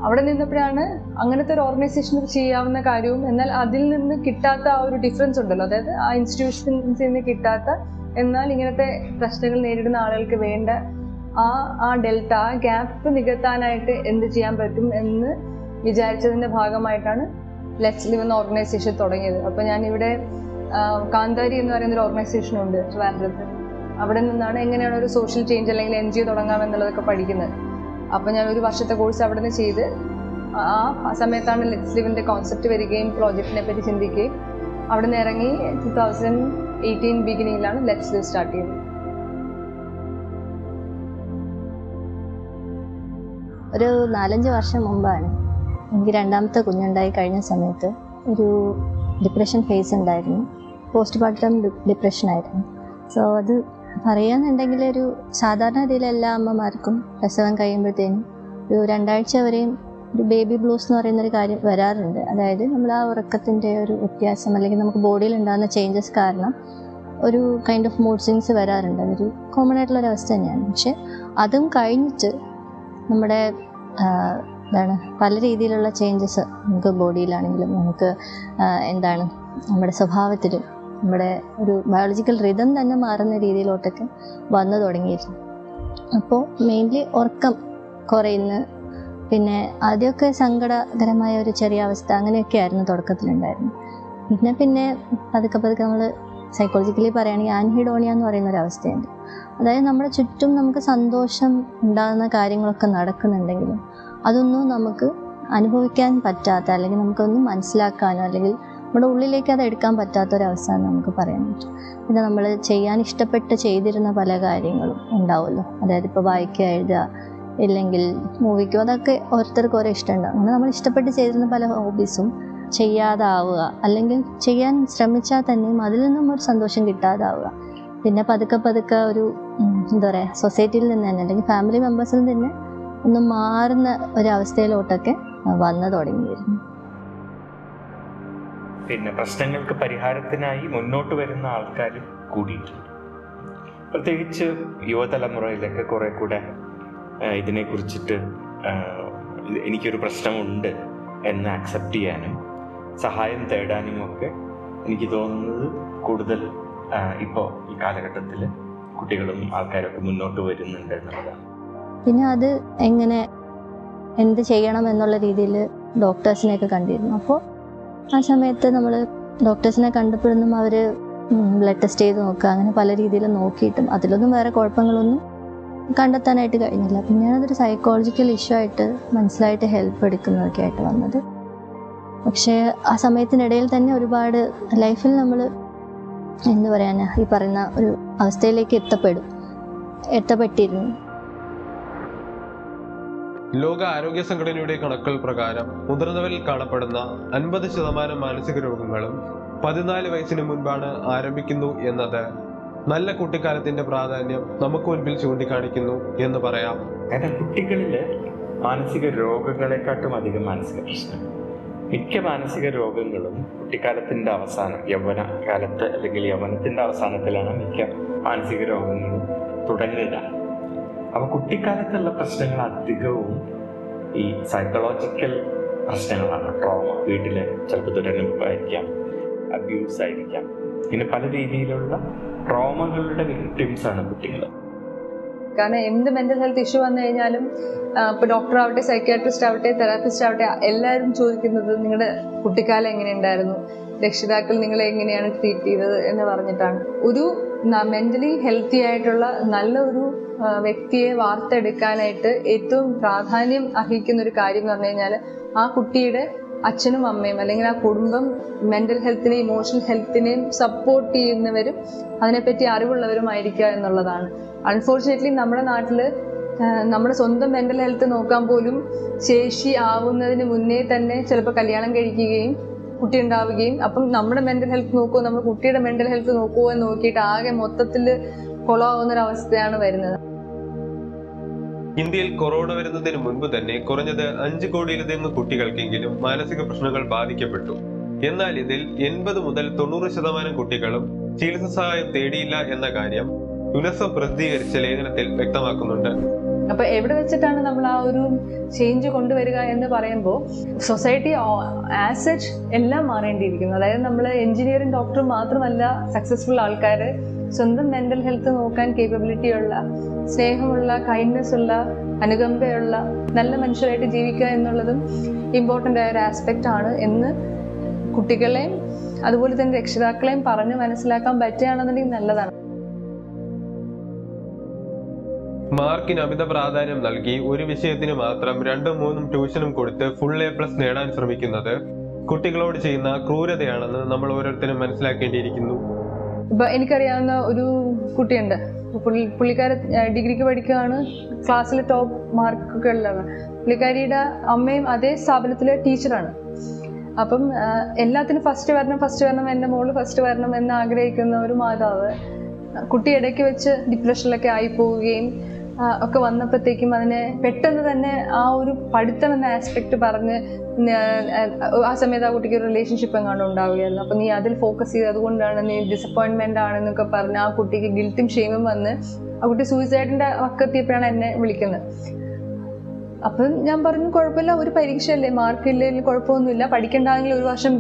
അവിടെ നിന്നപ്പോഴാണ് അങ്ങനത്തെ ഒരു ഓർഗനൈസേഷൻ ചെയ്യാവുന്ന കാര്യവും എന്നാൽ അതിൽ നിന്ന് കിട്ടാത്ത ആ ഒരു ഡിഫറൻസ് ഉണ്ടല്ലോ. അതായത് ആ ഇൻസ്റ്റിറ്റ്യൂഷൻസിൽ നിന്ന് കിട്ടാത്ത എന്നാൽ ഇങ്ങനത്തെ പ്രശ്നങ്ങൾ നേരിടുന്ന ആളുകൾക്ക് വേണ്ട ആ ആ ഡെൽറ്റ ആ ഗ്യാപ്പ് നികത്താനായിട്ട് എന്ത് ചെയ്യാൻ പറ്റും എന്ന് വിചാരിച്ചതിന്റെ ഭാഗമായിട്ടാണ് ലെറ്റ്സ് ലിവ് എന്ന ഓർഗനൈസേഷൻ തുടങ്ങിയത്. അപ്പോൾ ഞാൻ ഇവിടെ കാന്താരി എന്ന് പറയുന്ന ഒരു ഓർഗനൈസേഷൻ ഉണ്ട് ട്രിവാൻഡ്രത്ത്. അവിടെ നിന്നാണ് എങ്ങനെയാണ് ഒരു സോഷ്യൽ ചേഞ്ച് അല്ലെങ്കിൽ എൻ ജി ഒ തുടങ്ങാം എന്നുള്ളതൊക്കെ പഠിക്കുന്നത്. അപ്പോൾ ഞാൻ ഒരു വർഷത്തെ കോഴ്സ് അവിടെ നിന്ന് ചെയ്ത് ആ സമയത്താണ് ലെറ്റ്സ് ലിവിന്റെ കോൺസെപ്റ്റ് വരികയും പ്രോജക്റ്റിനെ പറ്റി ചിന്തിക്കുകയും അവിടെ നിന്ന് ഇറങ്ങി ടു തൗസൻഡ് എയ്റ്റീൻ ബിഗിനിങ്ങിലാണ് ലെറ്റ്സ് ലിവ് സ്റ്റാർട്ട് ചെയ്തത്. ഒരു നാലഞ്ച് വർഷം മുമ്പാണ് എനിക്ക് രണ്ടാമത്തെ കുഞ്ഞുണ്ടായി കഴിഞ്ഞ സമയത്ത് ഒരു ഡിപ്രഷൻ ഫേസ് ഉണ്ടായിരുന്നു. പോസ്റ്റ് പാർട്ടം ഡിപ്രഷൻ ആയിരുന്നു. സോ അത് പറയാന്നുണ്ടെങ്കിൽ ഒരു സാധാരണ രീതിയിൽ എല്ലാ അമ്മമാർക്കും പ്രസവം കഴിയുമ്പോഴത്തേനും ഒരു രണ്ടാഴ്ച വരെയും ഒരു ബേബി ബ്ലൂസ് എന്ന് പറയുന്നൊരു കാര്യം വരാറുണ്ട്. അതായത് നമ്മൾ ആ ഉറക്കത്തിന്റെ ഒരു വ്യത്യാസം അല്ലെങ്കിൽ നമുക്ക് ബോഡിയിൽ ഉണ്ടാകുന്ന ചേഞ്ചസ് കാരണം ഒരു കൈൻഡ് ഓഫ് മൂഡ് സ്വിങ്സ് വരാറുണ്ട്. അതൊരു കോമൺ ആയിട്ടുള്ള ഒരു അവസ്ഥ തന്നെയാണ്. പക്ഷെ അതും കഴിഞ്ഞിട്ട് നമ്മുടെ എന്താണ് പല രീതിയിലുള്ള ചേഞ്ചസ് നമുക്ക് ബോഡിയിലാണെങ്കിലും നമുക്ക് എന്താണ് നമ്മുടെ സ്വഭാവത്തിലും നമ്മുടെ ഒരു ബയോളജിക്കൽ റിതം തന്നെ മാറുന്ന രീതിയിലോട്ടൊക്കെ വന്നു തുടങ്ങിയിരുന്നു. അപ്പോൾ മെയിൻലി ഉറക്കം കുറയുന്ന പിന്നെ ആദ്യമൊക്കെ സങ്കടകരമായ ഒരു ചെറിയ അവസ്ഥ അങ്ങനെയൊക്കെ ആയിരുന്നു തുടക്കത്തിലുണ്ടായിരുന്നു പിന്നെ പിന്നെ പതുക്കെ പതുക്കെ നമ്മൾ സൈക്കോളജിക്കലി പറയുകയാണെങ്കിൽ ആൻഹിഡോണിയ എന്ന് പറയുന്ന ഒരു അവസ്ഥയുണ്ട്. അതായത് നമ്മുടെ ചുറ്റും നമുക്ക് സന്തോഷം ഉണ്ടാകുന്ന കാര്യങ്ങളൊക്കെ നടക്കുന്നുണ്ടെങ്കിലും അതൊന്നും നമുക്ക് അനുഭവിക്കാൻ പറ്റാത്ത അല്ലെങ്കിൽ നമുക്കൊന്നും മനസ്സിലാക്കാനോ അല്ലെങ്കിൽ നമ്മുടെ ഉള്ളിലേക്ക് അത് എടുക്കാൻ പറ്റാത്തൊരവസ്ഥ നമുക്ക് പറയാൻ പറ്റും. പിന്നെ നമ്മൾ ചെയ്യാൻ ഇഷ്ടപ്പെട്ട് ചെയ്തിരുന്ന പല കാര്യങ്ങളും ഉണ്ടാവുമല്ലോ. അതായത് ഇപ്പോൾ വായിക്കുക എഴുതുക ഇല്ലെങ്കിൽ മൂവിക്കോ അതൊക്കെ ഓരോരുത്തർക്ക് ഓരോ ഇഷ്ടമുണ്ടാവും അങ്ങനെ നമ്മൾ ഇഷ്ടപ്പെട്ട് ചെയ്തിരുന്ന പല ഹോബീസും ചെയ്യാതാവുക അല്ലെങ്കിൽ ചെയ്യാൻ ശ്രമിച്ചാൽ തന്നെയും അതിൽ നിന്നും ഒരു സന്തോഷം കിട്ടാതാവുക. പിന്നെ പതുക്കെ പതുക്കെ ഒരു എന്താ പറയുക സൊസൈറ്റിയിൽ നിന്ന് തന്നെ അല്ലെങ്കിൽ ഫാമിലി മെമ്പേഴ്സിൽ നിന്ന് തന്നെ ഒന്ന് മാറുന്ന ഒരവസ്ഥയിലോട്ടൊക്കെ വന്നു തുടങ്ങിയിരുന്നു. പിന്നെ പ്രശ്നങ്ങൾക്ക് പരിഹാരത്തിനായി മുന്നോട്ട് വരുന്ന ആൾക്കാർ കൂടിയിട്ടുണ്ട്. പ്രത്യേകിച്ച് യുവതലമുറയിലൊക്കെ കുറെ കൂടെ ഇതിനെ കുറിച്ചിട്ട് എനിക്കൊരു പ്രശ്നമുണ്ട് എന്ന് അക്സെപ്റ്റ് ചെയ്യാനും സഹായം തേടാനും ഒക്കെ എനിക്ക് തോന്നുന്നത് കൂടുതൽ ഇപ്പോൾ ഈ കാലഘട്ടത്തിൽ കുട്ടികളും ആൾക്കാരൊക്കെ മുന്നോട്ട് വരുന്നുണ്ട് എന്നുള്ളതാണ്. പിന്നെ അത് എങ്ങനെ എന്ത് ചെയ്യണം എന്നുള്ള രീതിയിൽ ഡോക്ടേഴ്സിനെയൊക്കെ കണ്ടിരുന്നു. അപ്പോൾ ആ സമയത്ത് നമ്മൾ ഡോക്ടേഴ്സിനെ കണ്ടപ്പോഴൊന്നും അവർ ബ്ലഡ് ടെസ്റ്റ് ചെയ്ത് നോക്കുക അങ്ങനെ പല രീതിയിൽ നോക്കിയിട്ടും അതിലൊന്നും വേറെ കുഴപ്പങ്ങളൊന്നും കണ്ടെത്താനായിട്ട് കഴിഞ്ഞില്ല. പിന്നെയാണ് അതൊരു സൈക്കോളജിക്കൽ ഇഷ്യൂ ആയിട്ട് മനസ്സിലായിട്ട് ഹെൽപ്പ് എടുക്കുന്നതൊക്കെ ആയിട്ട് വന്നത്. പക്ഷേ ആ സമയത്തിനിടയിൽ തന്നെ ഒരുപാട് ലൈഫിൽ നമ്മൾ എന്ത് പറയാനാ ഈ പറയുന്ന ഒരു അവസ്ഥയിലേക്ക് എത്തപ്പെടും എത്തപ്പെട്ടിരുന്നു. ലോക ആരോഗ്യ സംഘടനയുടെ കണക്കുകൾ പ്രകാരം മുതിർന്നവരിൽ കാണപ്പെടുന്ന അൻപത് ശതമാനം മാനസിക രോഗങ്ങളും പതിനാല് വയസ്സിന് മുൻപാണ് ആരംഭിക്കുന്നു എന്നത് നല്ല കുട്ടിക്കാലത്തിന്റെ പ്രാധാന്യം നമുക്ക് മുൻപിൽ ചൂണ്ടിക്കാണിക്കുന്നു എന്ന് പറയാം. കാരണം കുട്ടികളിൽ മാനസിക രോഗങ്ങളെക്കാട്ടും അധികം മാനസിക പ്രശ്നം. മിക്ക മാനസിക രോഗങ്ങളും കുട്ടിക്കാലത്തിന്റെ അവസാനം യൗവന കാലത്ത് അല്ലെങ്കിൽ യൗവനത്തിന്റെ അവസാനത്തിലാണ് മിക്ക മാനസിക രോഗങ്ങളും തുടങ്ങുക അപ്പൊ കുട്ടിക്കാലത്തുള്ള പ്രശ്നങ്ങൾ അധികവും ഈ സൈക്കോളജിക്കൽ പ്രശ്നങ്ങളാണ്. ട്രോമ വീട്ടിലെ ചിലപ്പോൾ ദുരനുഭവമായിരിക്കാം അബ്യൂസ് ആയിരിക്കാം. ഇങ്ങനെ പല രീതിയിലുള്ള ട്രോമകളുടെ വിക്ടിംസ് ആണ് കുട്ടികൾ കാരണം എന്ത് മെന്റൽ ഹെൽത്ത് ഇഷ്യൂ വന്നു കഴിഞ്ഞാലും ഇപ്പൊ ഡോക്ടർ ആവട്ടെ സൈക്യാട്രിസ്റ്റ് ആവട്ടെ തെറാപ്പിസ്റ്റ് ആവട്ടെ എല്ലാവരും ചോദിക്കുന്നത് നിങ്ങളുടെ കുട്ടിക്കാലം എങ്ങനെയുണ്ടായിരുന്നു? രക്ഷിതാക്കൾ നിങ്ങളെ എങ്ങനെയാണ് ട്രീറ്റ് ചെയ്തത് എന്ന് പറഞ്ഞിട്ടാണ്. ഒരു മെന്റലി ഹെൽത്തി ആയിട്ടുള്ള നല്ല ഒരു വ്യക്തിയെ വാർത്തെടുക്കാനായിട്ട് ഏറ്റവും പ്രാധാന്യം അർഹിക്കുന്ന ഒരു കാര്യം എന്ന് പറഞ്ഞു കഴിഞ്ഞാൽ ആ കുട്ടിയുടെ അച്ഛനും അമ്മയും അല്ലെങ്കിൽ ആ കുടുംബം മെന്റൽ ഹെൽത്തിനെയും ഇമോഷണൽ ഹെൽത്തിനെയും സപ്പോർട്ട് ചെയ്യുന്നവരും അതിനെപ്പറ്റി അറിവുള്ളവരുമായിരിക്കുക എന്നുള്ളതാണ്. അൺഫോർച്ചുനേറ്റ്ലി നമ്മുടെ നാട്ടിൽ നമ്മുടെ സ്വന്തം മെന്റൽ ഹെൽത്ത് നോക്കാൻ പോലും ശേഷി ആവുന്നതിന് മുന്നേ തന്നെ ചിലപ്പോൾ കല്യാണം കഴിക്കുകയും കുട്ടി ഉണ്ടാവുകയും അപ്പം നമ്മുടെ മെന്റൽ ഹെൽത്ത് നോക്കുമോ നമ്മുടെ കുട്ടിയുടെ മെന്റൽ ഹെൽത്ത് നോക്കുമോ എന്ന് നോക്കിയിട്ട് ആകെ മൊത്തത്തിൽ കൊളാവുന്ന ഒരു അവസ്ഥയാണ് വരുന്നത്. ഇന്ത്യയിൽ കൊറോണ വരുന്നതിന് മുൻപ് തന്നെ കുറഞ്ഞത് അഞ്ച് കോടിയിലധികം കുട്ടികൾക്കെങ്കിലും മാനസിക പ്രശ്നങ്ങൾ ബാധിക്കപ്പെട്ടു. എന്നാൽ ഇതിൽ എൺപത് മുതൽ തൊണ്ണൂറ് ശതമാനം കുട്ടികളും ചികിത്സ സഹായം തേടിയില്ല എന്ന കാര്യം യുനെസ്കോ പ്രസിദ്ധീകരിച്ച ലേഖനത്തിൽ വ്യക്തമാക്കുന്നുണ്ട്. അപ്പൊ എവിടെ വെച്ചിട്ടാണ് നമ്മൾ ആ ഒരു ചേഞ്ച് കൊണ്ടുവരിക എന്ന് പറയുമ്പോൾ സൊസൈറ്റി ആസ് സച്ച് എല്ലാം മാറേണ്ടിയിരിക്കുന്നു. അതായത് നമ്മൾ എഞ്ചിനീയറിംഗ് ഡോക്ടർ മാത്രമല്ല സക്സസ്ഫുൾ ആൾക്കാർ സ്വന്തം മെന്റൽ ഹെൽത്ത് നോക്കാൻ കേപ്പബിലിറ്റി ഉള്ള സ്നേഹമുള്ള കൈൻഡ്നെസ് ഉള്ള അനുകമ്പയുള്ള നല്ല മനുഷ്യരായിട്ട് ജീവിക്കുക എന്നുള്ളതും ഇമ്പോർട്ടന്റ് ആയ ഒരു ആസ്പെക്റ്റ് ആണ് എന്ന് കുട്ടികളെയും അതുപോലെ തന്നെ രക്ഷിതാക്കളെയും പറഞ്ഞ് മനസ്സിലാക്കാൻ പറ്റുകയാണെന്നുണ്ടെങ്കിൽ നല്ലതാണ്. മാർക്കിന് അമിത പ്രാധാന്യം നൽകി ഒരു വിഷയത്തിന് മാത്രം രണ്ടും മൂന്നും ട്യൂഷനും കൊടുത്ത് ഫുൾ എ പ്ലസ് നേടാൻ ശ്രമിക്കുന്നത് കുട്ടികളോട് ചെയ്യുന്ന ക്രൂരതയാണെന്ന് നമ്മൾ ഓരോരുത്തരും മനസ്സിലാക്കേണ്ടിയിരിക്കുന്നു. ഇപ്പൊ എനിക്കറിയാവുന്ന ഒരു കുട്ടിയുണ്ട്. പുള്ളി ഡിഗ്രിക്ക് പഠിക്കുകയാണ് ക്ലാസ്സിൽ ടോപ്പ് മാർക്കൊക്കെ ഉള്ളതാണ് പുള്ളിക്കാരിയുടെ അമ്മയും അതേ സ്ഥാപനത്തിലെ ടീച്ചറാണ്. അപ്പം എല്ലാത്തിനും ഫസ്റ്റ് വരണം ഫസ്റ്റ് വരണം എന്റെ മോൾ ഫസ്റ്റ് വരണം എന്ന് ആഗ്രഹിക്കുന്ന ഒരു മാതാവ് കുട്ടി ഇടയ്ക്ക് വെച്ച് ഡിപ്രഷനിലൊക്കെ ആയി പോവുകയും ഒക്കെ വന്നപ്പോഴത്തേക്കും അതിനെ പെട്ടെന്ന് തന്നെ ആ ഒരു പഠിത്തം എന്ന ആസ്പെക്ട് പറഞ്ഞ് ആ സമയത്ത് ആ കുട്ടിക്ക് ഒരു റിലേഷൻഷിപ്പ് എങ്ങാണ്ട് ഉണ്ടാവുകയായിരുന്നു. അപ്പൊ നീ അതിൽ ഫോക്കസ് ചെയ്ത് അതുകൊണ്ടാണ് നീ ഡിസപ്പോയിന്റ്മെന്റ് ആണെന്നൊക്കെ പറഞ്ഞ് ആ കുട്ടിക്ക് ഗിൽറ്റും ഷെയിമും വന്ന് ആ കുട്ടി സൂയിസൈഡിന്റെ വക്കെത്തിയപ്പോഴാണ് എന്നെ വിളിക്കുന്നത്. അപ്പം ഞാൻ പറഞ്ഞു കുഴപ്പമില്ല ഒരു പരീക്ഷയല്ലേ മാർക്ക് ഇല്ലെങ്കിൽ കുഴപ്പമൊന്നുമില്ല. പഠിക്കണ്ടെങ്കിൽ ഒരു വർഷം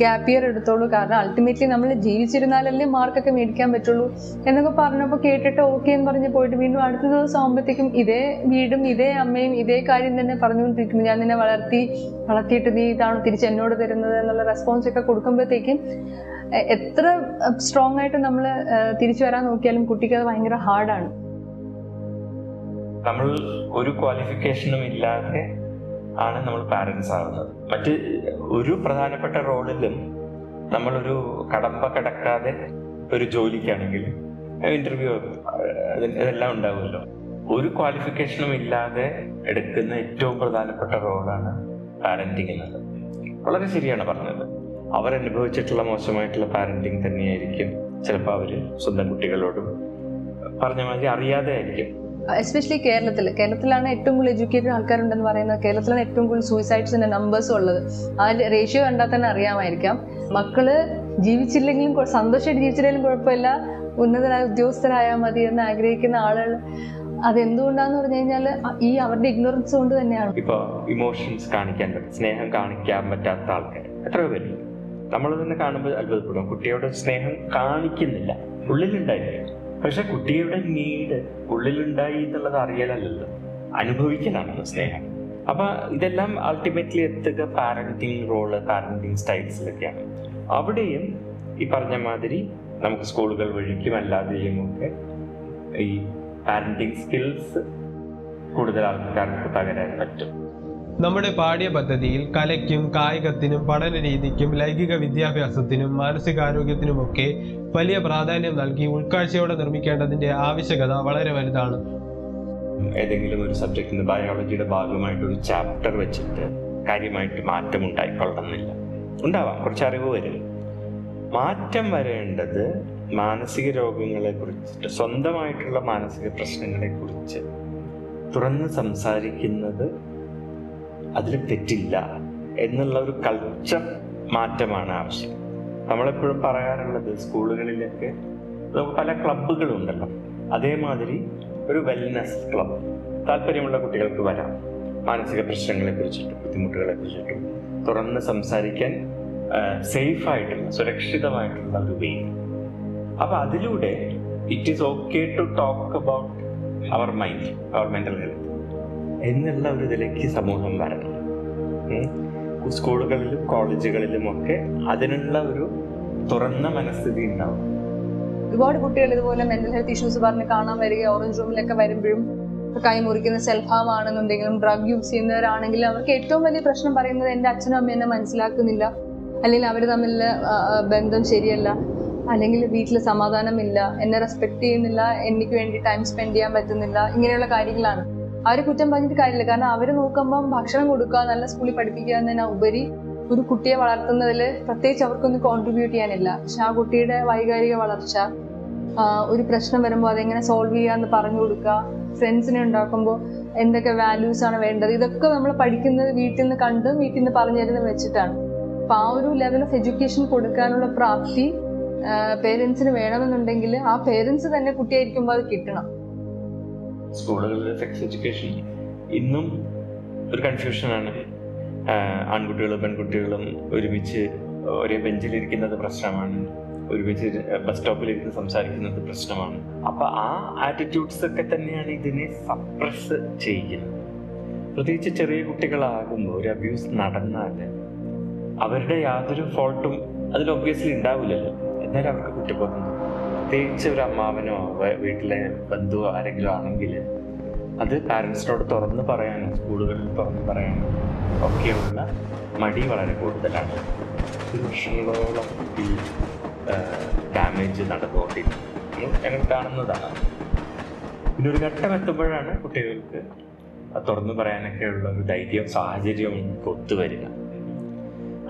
ഗ്യാപ്പ് ഇയർ എടുത്തോളൂ. കാരണം അൾട്ടിമേറ്റ്ലി നമ്മൾ ജീവിച്ചിരുന്നാലല്ലേ മാർക്കൊക്കെ മേടിക്കാൻ പറ്റുള്ളൂ എന്നൊക്കെ പറഞ്ഞപ്പോൾ കേട്ടിട്ട് ഓക്കെ എന്ന് പറഞ്ഞ് പോയിട്ട് വീണ്ടും അടുത്ത ദിവസം ആകുമ്പോഴത്തേക്കും ഇതേ വീടും ഇതേ അമ്മയും ഇതേ കാര്യം തന്നെ പറഞ്ഞുകൊണ്ടിരിക്കുന്നു. ഞാൻ നിന്നെ വളർത്തി വളർത്തിയിട്ട് നീ ഇതാണ് തിരിച്ച് എന്നോട് തരുന്നത് എന്നുള്ള റെസ്പോൺസ് ഒക്കെ കൊടുക്കുമ്പോഴത്തേക്കും എത്ര സ്ട്രോങ് ആയിട്ട് നമ്മൾ തിരിച്ചു വരാൻ നോക്കിയാലും കുട്ടിക്ക് അത് ഭയങ്കര ഹാർഡാണ് നമ്മൾ ഒരു ക്വാളിഫിക്കേഷനും ഇല്ലാതെ ആണ് നമ്മൾ പാരൻസ് ആവുന്നത്. മറ്റ് ഒരു പ്രധാനപ്പെട്ട റോളിലും നമ്മളൊരു കടമ്പ കിടക്കാതെ ഒരു ജോലിക്കാണെങ്കിൽ ഇന്റർവ്യൂ ഇതെല്ലാം ഉണ്ടാവുമല്ലോ. ഒരു ക്വാളിഫിക്കേഷനും ഇല്ലാതെ എടുക്കുന്ന ഏറ്റവും പ്രധാനപ്പെട്ട റോളാണ് പാരന്റിങ് എന്നത്. വളരെ ശരിയാണ് പറഞ്ഞത്. അവരനുഭവിച്ചിട്ടുള്ള മോശമായിട്ടുള്ള പാരന്റിങ് തന്നെയായിരിക്കും ചിലപ്പോൾ അവർ സ്വന്തം കുട്ടികളോടും പറഞ്ഞ മാതിരി അറിയാതെ ആയിരിക്കും എസ്പെഷ്യലി കേരളത്തിൽ കേരളത്തിലാണ് ഏറ്റവും കൂടുതൽ എഡ്യൂക്കേറ്റഡ് ആൾക്കാരുണ്ടെന്ന് പറയുന്നത് കേരളത്തിലാണ് ഏറ്റവും കൂടുതൽ സൂയിസൈഡ്സിന്റെ നമ്പേഴ്സും ഉള്ളത്. ആ റേഷ്യോ കണ്ടാൽ തന്നെ അറിയാമായിരിക്കാം. മക്കൾ ജീവിച്ചില്ലെങ്കിലും സന്തോഷമായിട്ട് ജീവിച്ചില്ലെങ്കിലും കുഴപ്പമില്ല. ഉന്നതരായ ഉദ്യോഗസ്ഥരായാൽ മതി എന്ന് ആഗ്രഹിക്കുന്ന ആളുകൾ അതെന്തുകൊണ്ടാന്ന് പറഞ്ഞു കഴിഞ്ഞാൽ ഈ അവരുടെ ഇഗ്നോറൻസ് കൊണ്ട് തന്നെയാണ്. ഇപ്പൊ ഇമോഷൻസ് കാണിക്കാൻ പറ്റും സ്നേഹം കാണിക്കാൻ പറ്റാത്ത ആൾക്കാർ എത്ര പേര് നമ്മൾ തന്നെ കാണുമ്പോൾ അത്ഭുതപ്പെടും. കുട്ടിയോട് സ്നേഹം കാണിക്കുന്നില്ല. ഉള്ളിലുണ്ടായിരിക്കും പക്ഷെ കുട്ടിയുടെ നീഡ് ഉള്ളിലുണ്ടായി എന്നുള്ളത് അറിയലല്ലല്ലോ അനുഭവിക്കലാണ് സ്നേഹം. അപ്പൊ ഇതെല്ലാം അൾട്ടിമേറ്റ്ലി എത്തുക പാരന്റിങ് റോൾ പാരന്റിങ് സ്റ്റൈൽസിലൊക്കെയാണ് അവിടെയും ഈ പറഞ്ഞ മാതിരി നമുക്ക് സ്കൂളുകൾ വഴിക്കും അല്ലാതെയും ഒക്കെ ഈ പാരന്റിങ് സ്കിൽസ് കൂടുതൽ ആൾക്കാർക്ക് പകരാൻ പറ്റും. നമ്മുടെ പാഠ്യ പദ്ധതിയിൽ കലയ്ക്കും കായികത്തിനും പഠന രീതിക്കും ലൈംഗിക വിദ്യാഭ്യാസത്തിനും മാനസികാരോഗ്യത്തിനുമൊക്കെ വലിയ പ്രാധാന്യം നൽകി ഉൾക്കാഴ്ചയോടെ നിർമ്മിക്കേണ്ടതിന്റെ ആവശ്യകത വളരെ വലുതാണ്. ഏതെങ്കിലും ഒരു സബ്ജക്റ്റിന് ബയോളജിയുടെ ഭാഗമായിട്ട് ഒരു ചാപ്റ്റർ വെച്ചിട്ട് കാര്യമായിട്ട് മാറ്റം ഉണ്ടായിക്കൊള്ളണമെന്നില്ല ഉണ്ടാവാം കുറച്ച് അറിവ് വരും. മാറ്റം വരേണ്ടത് മാനസിക രോഗങ്ങളെ കുറിച്ചിട്ട് സ്വന്തമായിട്ടുള്ള മാനസിക പ്രശ്നങ്ങളെ കുറിച്ച് തുറന്ന് സംസാരിക്കുന്നത് അതിൽ തെറ്റില്ല എന്നുള്ള ഒരു കൾച്ചർ മാറ്റമാണ് ആവശ്യം. നമ്മളെപ്പോഴും പറയാറുള്ളത് സ്കൂളുകളിലൊക്കെ പല ക്ലബ്ബുകളുണ്ടല്ലോ അതേമാതിരി ഒരു വെൽനസ് ക്ലബ് താല്പര്യമുള്ള കുട്ടികൾക്ക് വരാം. മാനസിക പ്രശ്നങ്ങളെ കുറിച്ചിട്ടും ബുദ്ധിമുട്ടുകളെ കുറിച്ചിട്ടും തുറന്ന് സംസാരിക്കാൻ സേഫ് ആയിട്ടുള്ള സുരക്ഷിതമായിട്ടുള്ള ഒരു വേ അപ്പൊ അതിലൂടെ it is okay to talk about our mind our mental health എന്നുള്ള ഒരു ഇതിലേക്ക് സമൂഹം വരണം. സ്കൂളുകളിലും കോളേജുകളിലും ഒക്കെ അതിനുള്ള ഒരു തുറന്ന മനസ്ഥിതി ഉണ്ടാവും ഒരുപാട് കുട്ടികൾ ഇതുപോലെ മെന്റൽ ഹെൽത്ത് ഇഷ്യൂസ് പറഞ്ഞ് കാണാൻ വരിക ഓറഞ്ച് റൂമിലൊക്കെ വരുമ്പോഴും കൈ മുറിക്കുന്ന സെൽഫ് ഹാം ആണെന്നുണ്ടെങ്കിലും ഡ്രഗ് യൂസ് ചെയ്യുന്നവരാണെങ്കിലും അവർക്ക് ഏറ്റവും വലിയ പ്രശ്നം പറയുന്നത് എന്റെ അച്ഛനും അമ്മയും എന്നെ മനസ്സിലാക്കുന്നില്ല. അല്ലെങ്കിൽ അവർ തമ്മിലുള്ള ബന്ധം ശരിയല്ല. അല്ലെങ്കിൽ വീട്ടിൽ സമാധാനമില്ല. എന്നെ റെസ്പെക്ട് ചെയ്യുന്നില്ല. എനിക്ക് വേണ്ടി ടൈം സ്പെൻഡ് ചെയ്യാൻ പറ്റുന്നില്ല. ഇങ്ങനെയുള്ള കാര്യങ്ങളാണ്. അവരെ കുറ്റം പറഞ്ഞിട്ട് കാര്യമില്ല. കാരണം അവർ നോക്കുമ്പം ഭക്ഷണം കൊടുക്കുക നല്ല സ്കൂളിൽ പഠിപ്പിക്കുക എന്നതിന് ഉപരി ഒരു കുട്ടിയെ വളർത്തുന്നതിൽ പ്രത്യേകിച്ച് അവർക്കൊന്നും കോൺട്രിബ്യൂട്ട് ചെയ്യാനില്ല. പക്ഷെ ആ കുട്ടിയുടെ വൈകാരിക വളർച്ച ഒരു പ്രശ്നം വരുമ്പോൾ അതെങ്ങനെ സോൾവ് ചെയ്യാന്ന് പറഞ്ഞു കൊടുക്കുക ഫ്രണ്ട്സിനെ ഉണ്ടാക്കുമ്പോൾ എന്തൊക്കെ വാല്യൂസ് ആണ് വേണ്ടത് ഇതൊക്കെ നമ്മൾ പഠിക്കുന്നത് വീട്ടിൽ നിന്ന് കണ്ട് വീട്ടിൽ നിന്ന് പറഞ്ഞു തരുന്നത് വെച്ചിട്ടാണ്. അപ്പൊ ആ ഒരു ലെവൽ ഓഫ് എഡ്യൂക്കേഷൻ കൊടുക്കാനുള്ള പ്രാപ്തി പേരൻസിന് വേണമെന്നുണ്ടെങ്കിൽ ആ പേരൻസ് തന്നെ കുട്ടിയായിരിക്കുമ്പോൾ അത് കിട്ടണം. സ്കൂളുകളിലെ സെക്സ് എഡ്യൂക്കേഷൻ ഇന്നും ഒരു കൺഫ്യൂഷനാണ് ആൺകുട്ടികളും പെൺകുട്ടികളും ഒരുമിച്ച് ഒരേ ബെഞ്ചിലിരിക്കുന്നത് പ്രശ്നമാണ്. ഒരുമിച്ച് ബസ് സ്റ്റോപ്പിലിരുന്ന് സംസാരിക്കുന്നത് പ്രശ്നമാണ്. അപ്പൊ ആ ആറ്റിറ്റ്യൂഡ്സ് ഒക്കെ തന്നെയാണ് ഇതിനെ സപ്രസ് ചെയ്യുന്നത്. പ്രത്യേകിച്ച് ചെറിയ കുട്ടികളാകുമ്പോൾ ഒരു അബ്യൂസ് നടന്നാൽ അവരുടെ യാതൊരു ഫോൾട്ടും അതിൽ ഒബ്വിയസ്ലി ഉണ്ടാവില്ലല്ലോ. എന്നാലും അവർക്ക് കുറ്റബോധം. പ്രത്യേകിച്ച് ഒരു അമ്മാവനോ വീട്ടിലെ ബന്ധുവോ ആരെങ്കിലും ആണെങ്കിൽ അത് പാരൻസിനോട് തുറന്ന് പറയാനും സ്കൂളുകളിൽ തുറന്ന് പറയാനും ഒക്കെയുള്ള മടി വളരെ കൂടുതലാണ്. വർഷങ്ങളോളം ഈ ഡാമേജ് നടന്നുകൊണ്ടിരിക്കുന്നു. ഞങ്ങൾ കാണുന്നതാണ്. പിന്നെ ഒരു ഘട്ടം എത്തുമ്പോഴാണ് കുട്ടികൾക്ക് തുറന്നു പറയാനൊക്കെയുള്ള ഒരു ധൈര്യവും സാഹചര്യവും ഒത്തുവരിക.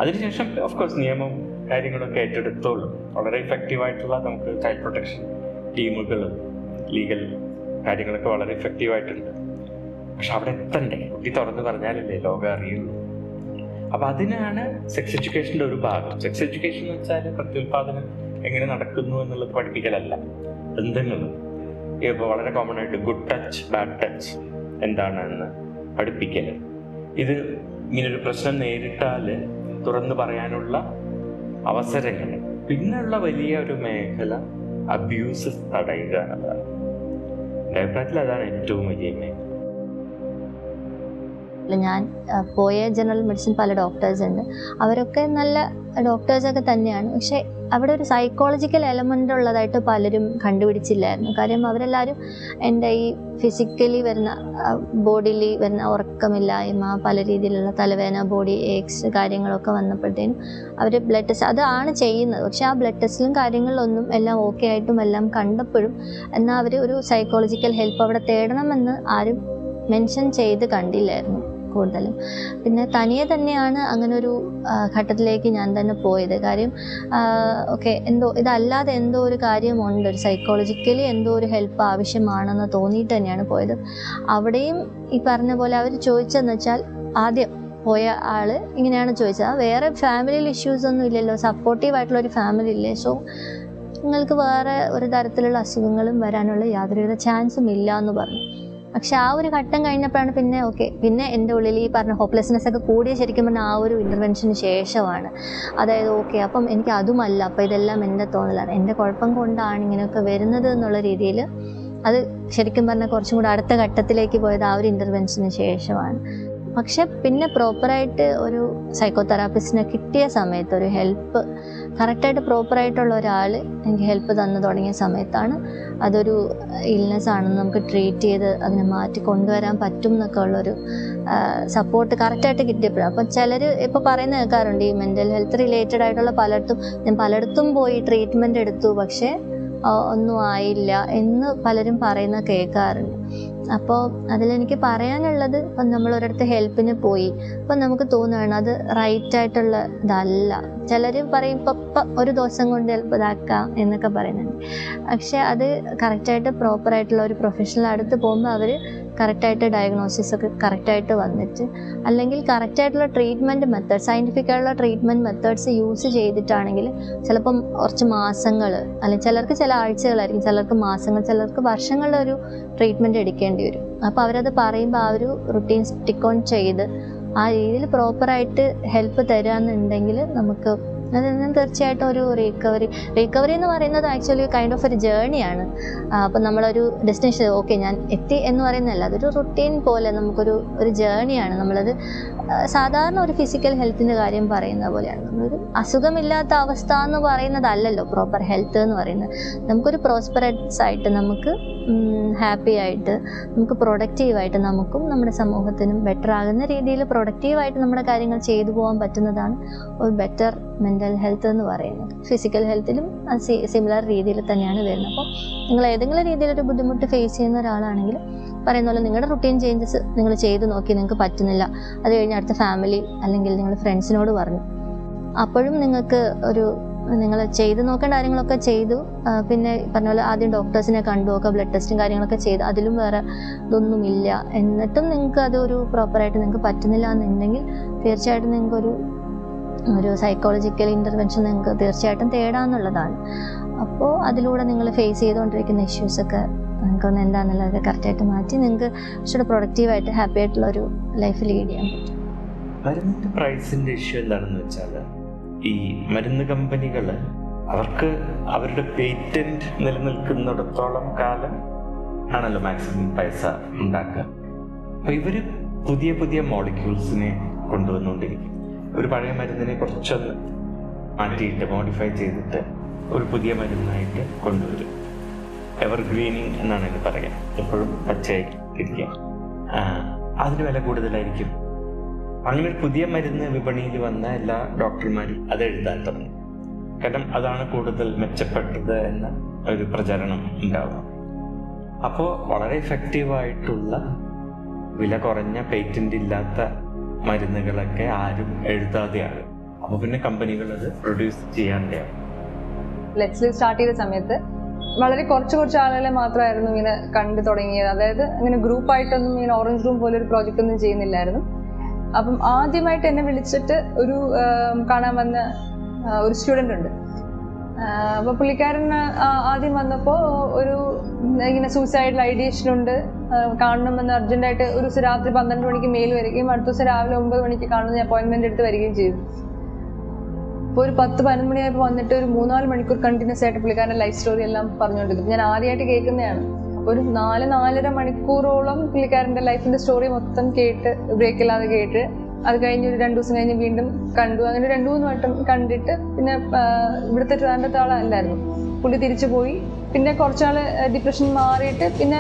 അതിനുശേഷം ഓഫ് കോഴ്സ് നിയമം കാര്യങ്ങളൊക്കെ ഏറ്റെടുത്തോളും. വളരെ ഇഫക്റ്റീവ് ആയിട്ടുള്ള നമുക്ക് ചൈൽഡ് പ്രൊട്ടക്ഷൻ ടീമുകൾ ലീഗൽ കാര്യങ്ങളൊക്കെ വളരെ ഇഫക്റ്റീവ് ആയിട്ടുണ്ട്. പക്ഷെ അവിടെ എത്തണ്ടേ? കുട്ടി തുറന്നു പറഞ്ഞാലല്ലേ ലോകം അറിയുള്ളൂ. അപ്പൊ അതിനാണ് സെക്സ് എഡ്യൂക്കേഷന്റെ ഒരു ഭാഗം. സെക്സ് എഡ്യൂക്കേഷൻ എന്ന് വെച്ചാൽ പ്രത്യുൽപാദനം എങ്ങനെ നടക്കുന്നു എന്നുള്ളത് പഠിപ്പിക്കലല്ല. ബന്ധങ്ങളും. ഇപ്പോൾ വളരെ കോമൺ ആയിട്ട് ഗുഡ് ടച്ച് ബാഡ് ടച്ച് എന്താണെന്ന് പഠിപ്പിക്കൽ ഇത് ഇങ്ങനൊരു പ്രശ്നം നേരിട്ടാൽ തുറന്നു പറയാനുള്ള അവസരങ്ങൾ. പിന്നെയുള്ള വലിയ ഒരു മേഖല അബ്യൂസ് തടയുക എന്നതാണ്. എന്റെ അഭിപ്രായത്തിൽ അതാണ് ഏറ്റവും വലിയ മേഖല ഞാൻ പോയ ജനറൽ മെഡിസിൻ പല ഡോക്ടേഴ്സ് ഉണ്ട്. അവരൊക്കെ നല്ല ഡോക്ടേഴ്സൊക്കെ തന്നെയാണ്. പക്ഷെ അവിടെ ഒരു സൈക്കോളജിക്കൽ എലമെന്റ് ഉള്ളതായിട്ട് പലരും കണ്ടുപിടിച്ചില്ലായിരുന്നു. കാര്യം അവരെല്ലാവരും എന്റെ ഈ ഫിസിക്കലി വരുന്ന ബോഡിയിൽ വരുന്ന ഉറക്കമില്ലായ്മ പല രീതിയിലുള്ള തലവേദന ബോഡി ഏക്സ് കാര്യങ്ങളൊക്കെ വന്നപ്പോഴത്തേനും അവർ ബ്ലഡ് ടെസ്റ്റ് അതാണ് ചെയ്യുന്നത്. പക്ഷെ ആ ബ്ലഡ് ടെസ്റ്റിലും കാര്യങ്ങളിലൊന്നും എല്ലാം ഓക്കെ ആയിട്ടും എല്ലാം കണ്ടപ്പോഴും എന്നാൽ അവർ ഒരു സൈക്കോളജിക്കൽ ഹെൽപ്പ് അവിടെ തേടണമെന്ന് ആരും മെൻഷൻ ചെയ്ത് കണ്ടില്ലായിരുന്നു. കൂടുതലും. പിന്നെ തനിയെ തന്നെയാണ് അങ്ങനെ ഒരു ഘട്ടത്തിലേക്ക് ഞാൻ തന്നെ പോയത്. കാര്യം ഓക്കെ എന്തോ ഇതല്ലാതെ എന്തോ ഒരു കാര്യമുണ്ട്. ഒരു സൈക്കോളജിക്കലി എന്തോ ഒരു ഹെൽപ്പ് ആവശ്യമാണെന്ന് തോന്നിയിട്ട് തന്നെയാണ് പോയത്. അവിടെയും ഈ പറഞ്ഞ പോലെ അവർ ചോദിച്ചതെന്ന് വെച്ചാൽ ആദ്യം പോയ ആൾ ഇങ്ങനെയാണ് ചോദിച്ചത്. വേറെ ഫാമിലിയിൽ ഇഷ്യൂസ് ഒന്നും ഇല്ലല്ലോ. സപ്പോർട്ടീവ് ആയിട്ടുള്ള ഒരു ഫാമിലി ഇല്ലേ? സോ നിങ്ങൾക്ക് വേറെ ഒരു തരത്തിലുള്ള അസുഖങ്ങളും വരാനുള്ള യാതൊരുവിധ ചാൻസും ഇല്ല എന്ന് പറഞ്ഞു. പക്ഷെ ആ ഒരു ഘട്ടം കഴിഞ്ഞപ്പോഴാണ് പിന്നെ ഓക്കെ പിന്നെ എന്റെ ഉള്ളിൽ ഈ പറഞ്ഞ ഹോപ്പ്ലെസ്നെസ് ഒക്കെ കൂടിയ ശരിക്കും പറഞ്ഞാൽ ആ ഒരു ഇന്റർവെൻഷന് ശേഷമാണ്. അതായത് ഓക്കെ അപ്പം എനിക്ക് അതുമല്ല അപ്പം ഇതെല്ലാം എന്റെ തോന്നലാണ് എന്റെ കുഴപ്പം കൊണ്ടാണ് ഇങ്ങനെയൊക്കെ വരുന്നത് എന്നുള്ള രീതിയിൽ അത് ശരിക്കും പറഞ്ഞാൽ കുറച്ചും കൂടെ അടുത്ത ഘട്ടത്തിലേക്ക് പോയത് ആ ഒരു ഇന്റർവെൻഷന് ശേഷമാണ്. പക്ഷെ പിന്നെ പ്രോപ്പറായിട്ട് ഒരു സൈക്കോതെറാപ്പിസ്റ്റിനെ കിട്ടിയ സമയത്ത് ഒരു ഹെൽപ്പ് കറക്റ്റായിട്ട് പ്രോപ്പറായിട്ടുള്ള ഒരാൾ എനിക്ക് ഹെൽപ്പ് തന്നു തുടങ്ങിയ സമയത്താണ് അതൊരു ഇൽനെസ് ആണെന്ന് നമുക്ക് ട്രീറ്റ് ചെയ്ത് അതിനെ മാറ്റി കൊണ്ടുവരാൻ പറ്റും എന്നൊക്കെ ഉള്ളൊരു സപ്പോർട്ട് കറക്റ്റായിട്ട് കിട്ടിയപ്പോഴാണ്. അപ്പം ചിലർ ഇപ്പോൾ പറയുന്ന കേൾക്കാറുണ്ട് ഈ മെന്റൽ ഹെൽത്ത് റിലേറ്റഡ് ആയിട്ടുള്ള പലയിടത്തും ഞാൻ പലയിടത്തും പോയി ട്രീറ്റ്മെന്റ് എടുത്തു പക്ഷേ ഒന്നും ആയില്ല എന്ന് പലരും പറയുന്ന കേൾക്കാറുണ്ട്. അപ്പോൾ അതിലെനിക്ക് പറയാനുള്ളത് ഇപ്പം നമ്മൾ ഒരിടത്ത് ഹെൽപ്പിന് പോയി അപ്പം നമുക്ക് തോന്നുകയാണ് അത് റൈറ്റ് ആയിട്ടുള്ള ഇതല്ല. ചിലർ പറയും ഇപ്പം ഇപ്പം ഒരു ദിവസം കൊണ്ട് ചിലപ്പോൾ ഇതാക്കാം എന്നൊക്കെ പറയുന്നുണ്ട്. പക്ഷേ അത് കറക്റ്റായിട്ട് പ്രോപ്പറായിട്ടുള്ള ഒരു പ്രൊഫഷണൽ അടുത്ത് പോകുമ്പോൾ അവർ കറക്റ്റായിട്ട് ഡയഗ്നോസിസ് ഒക്കെ കറക്റ്റായിട്ട് വന്നിട്ട് അല്ലെങ്കിൽ കറക്റ്റായിട്ടുള്ള ട്രീറ്റ്മെന്റ് മെത്തേഡ് സയന്റിഫിക് ആയിട്ടുള്ള ട്രീറ്റ്മെന്റ് മെത്തേഡ്സ് യൂസ് ചെയ്തിട്ടാണെങ്കിൽ ചിലപ്പം കുറച്ച് മാസങ്ങൾ അല്ലെങ്കിൽ ചിലർക്ക് ചില ആഴ്ചകളായിരിക്കും ചിലർക്ക് മാസങ്ങൾ ചിലർക്ക് വർഷങ്ങളുടെ ഒരു ട്രീറ്റ്മെന്റ് എടുക്കേണ്ടി വരും. അപ്പോൾ അവരത് പറയുമ്പോൾ ആ ഒരു റുട്ടീൻ സ്റ്റിക്ക് ഓൺ ചെയ്ത് ആ രീതിയിൽ പ്രോപ്പറായിട്ട് ഹെൽപ്പ് തരാന്നുണ്ടെങ്കിൽ നമുക്ക് അതിൽ നിന്ന് തീർച്ചയായിട്ടും ഒരു റീകവറി റീകവറി എന്ന് പറയുന്നത് ആക്ച്വലി കൈൻഡ് ഓഫ് ഒരു ജേണിയാണ് അപ്പം നമ്മളൊരു ഡെസ്റ്റിനേഷൻ ഓക്കെ ഞാൻ എത്തി എന്ന് പറയുന്നതല്ല അതൊരു റുട്ടീൻ പോലെ നമുക്കൊരു ഒരു ജേണിയാണ് നമ്മളത് സാധാരണ ഒരു ഫിസിക്കൽ ഹെൽത്തിന്റെ കാര്യം പറയുന്ന പോലെയാണ്. നമ്മളൊരു അസുഖമില്ലാത്ത അവസ്ഥ എന്ന് പറയുന്നതല്ലല്ലോ പ്രോപ്പർ ഹെൽത്ത് എന്ന് പറയുന്നത്. നമുക്കൊരു പ്രോസ്പെറസ് ആയിട്ട് നമുക്ക് ഹാപ്പി ആയിട്ട് നമുക്ക് പ്രൊഡക്റ്റീവായിട്ട് നമുക്കും നമ്മുടെ സമൂഹത്തിനും ബെറ്റർ ആകുന്ന രീതിയിൽ പ്രൊഡക്റ്റീവായിട്ട് നമ്മുടെ കാര്യങ്ങൾ ചെയ്തു പോകാൻ പറ്റുന്നതാണ് ഒരു ബെറ്റർ മെന്റൽ ഹെൽത്ത് എന്ന് പറയുന്നത്. ഫിസിക്കൽ ഹെൽത്തിലും സിമിലർ രീതിയിൽ തന്നെയാണ് വരുന്നത്. അപ്പോൾ നിങ്ങൾ ഏതെങ്കിലും രീതിയിലൊരു ബുദ്ധിമുട്ട് ഫേസ് ചെയ്യുന്ന ഒരാളാണെങ്കിൽ പറയുന്ന പോലെ നിങ്ങളുടെ റുട്ടീൻ ചേഞ്ചസ് നിങ്ങൾ ചെയ്ത് നോക്കി നിങ്ങൾക്ക് പറ്റുന്നില്ല. അത് കഴിഞ്ഞ് അടുത്ത ഫാമിലി അല്ലെങ്കിൽ നിങ്ങൾ ഫ്രണ്ട്സിനോട് പറഞ്ഞു. അപ്പോഴും നിങ്ങൾക്ക് ഒരു നിങ്ങൾ ചെയ്ത് നോക്കേണ്ട കാര്യങ്ങളൊക്കെ ചെയ്തു. പിന്നെ പറഞ്ഞ പോലെ ആദ്യം ഡോക്ടേഴ്സിനെ കണ്ടു ഒക്കെ ബ്ലഡ് ടെസ്റ്റും കാര്യങ്ങളൊക്കെ ചെയ്തു. അതിലും വേറെ ഇതൊന്നുമില്ല. എന്നിട്ടും നിങ്ങൾക്ക് അതൊരു പ്രോപ്പറായിട്ട് നിങ്ങൾക്ക് പറ്റുന്നില്ല എന്നുണ്ടെങ്കിൽ തീർച്ചയായിട്ടും നിങ്ങൾക്കൊരു ഒരു സൈക്കോളജിക്കൽ ഇന്റർവെൻഷൻ നിങ്ങൾക്ക് തീർച്ചയായിട്ടും തേടാന്നുള്ളതാണ്. അപ്പോൾ അതിലൂടെ നിങ്ങൾ ഫേസ് ചെയ്തുകൊണ്ടിരിക്കുന്ന ഇഷ്യൂസൊക്കെ നിങ്ങൾക്കൊന്ന് എന്താണെന്നുള്ളതൊക്കെ കറക്റ്റായിട്ട് മാറ്റി നിങ്ങൾക്ക് കുറച്ചുകൂടെ പ്രൊഡക്റ്റീവായിട്ട് ഹാപ്പി ആയിട്ടുള്ള ഒരു ലൈഫ് ലീഡ് ചെയ്യാൻ പറ്റും. പ്രൈസിന്റെ ഇഷ്യൂ എന്താണെന്ന് വെച്ചാൽ ഈ മരുന്ന് കമ്പനികൾ അവർക്ക് അവരുടെ പേറ്റന്റ് നിലനിൽക്കുന്നിടത്തോളം കാലം ആണല്ലോ മാക്സിമം പൈസ ഉണ്ടാക്കുക. അപ്പൊ ഇവർ പുതിയ പുതിയ മോളിക്യൂൾസിനെ കൊണ്ടുവന്നുകൊണ്ടിരിക്കും. ഒരു പഴയ മരുന്നിനെ കുറച്ചൊന്ന് മാറ്റിയിട്ട് മോഡിഫൈ ചെയ്തിട്ട് ഒരു പുതിയ മരുന്നായിട്ട് കൊണ്ടുവരും. എവർഗ്രീനിങ് എന്നാണ് ഇത് പറയാം എപ്പോഴും പച്ചയായി ഇരിക്കുക. അതിന് വില കൂടുതലായിരിക്കും? അങ്ങനെ ഒരു പുതിയ മരുന്ന് വിപണിയിൽ വന്ന എല്ലാ ഡോക്ടർമാരും അത് എഴുതാൻ തുടങ്ങി. കാരണം അതാണ് കൂടുതൽ മെച്ചപ്പെട്ടത് എന്ന ഒരു പ്രചരണം ഉണ്ടാവുക. അപ്പോൾ വളരെ എഫക്റ്റീവായിട്ടുള്ള വില കുറഞ്ഞ പേറ്റന്റ് ഇല്ലാത്ത മരുന്നുകളൊക്കെ ആരും എഴുതാതെയാണ്. അപ്പോൾ പിന്നെ കമ്പനികൾ അത് പ്രൊഡ്യൂസ് ചെയ്യാണ്ടാവും ലെറ്റ്സ് സ്റ്റാർട്ട് ചെയ്ത സമയത്ത് വളരെ കുറച്ച് കുറച്ച് ആളുകളെ മാത്രമായിരുന്നു ഇങ്ങനെ കണ്ടു തുടങ്ങിയത്. അതായത് ഇങ്ങനെ ഗ്രൂപ്പായിട്ടൊന്നും ഇങ്ങനെ ഓറഞ്ച് റൂം പോലെ ഒരു പ്രോജക്റ്റ് ഒന്നും ചെയ്യുന്നില്ലായിരുന്നു. അപ്പം ആദ്യമായിട്ട് എന്നെ വിളിച്ചിട്ട് ഒരു കാണാൻ വന്ന ഒരു സ്റ്റുഡന്റ് ഉണ്ട്. അപ്പോൾ പുള്ളിക്കാരൻ ആദ്യം വന്നപ്പോൾ ഒരു ഇങ്ങനെ സൂസൈഡൽ ഐഡിയേഷൻ ഉണ്ട്. കാണണമെന്ന് അർജന്റായിട്ട് ഒരു ദിവസം രാത്രി പന്ത്രണ്ട് മണിക്ക് മെയിൽ വരികയും അടുത്ത ദിവസം രാവിലെ ഒമ്പത് മണിക്ക് കാണുന്ന അപ്പോയിന്റ്മെന്റ് എടുത്ത് വരികയും ചെയ്തു. അപ്പോൾ ഒരു പത്ത് പതിനൊന്ന് മണിയായപ്പോൾ വന്നിട്ട് ഒരു മൂന്നാൽ മണിക്കൂർ കണ്ടിന്യൂസ് ആയിട്ട് പുള്ളിക്കാരന്റെ ലൈഫ് സ്റ്റോറി എല്ലാം പറഞ്ഞുകൊണ്ടിരിക്കും ഞാൻ ആദ്യമായിട്ട് കേൾക്കുന്നതാണ്. ഒരു നാല് നാലര മണിക്കൂറോളം പുള്ളിക്കാരന്റെ ലൈഫിന്റെ സ്റ്റോറി മൊത്തം കേട്ട് ബ്രേക്ക് ഇല്ലാതെ കേട്ട് അത് കഴിഞ്ഞ് ഒരു രണ്ടു ദിവസം കഴിഞ്ഞ് വീണ്ടും കണ്ടു. അങ്ങനെ രണ്ടു മൂന്ന് വട്ടം കണ്ടിട്ട് പിന്നെ ഇവിടുത്തെ ട്രാൻഡത്തെ ആളല്ലായിരുന്നു. പുള്ളി തിരിച്ചു പോയി. പിന്നെ കുറച്ചാൾ ഡിപ്രഷൻ മാറിയിട്ട് പിന്നെ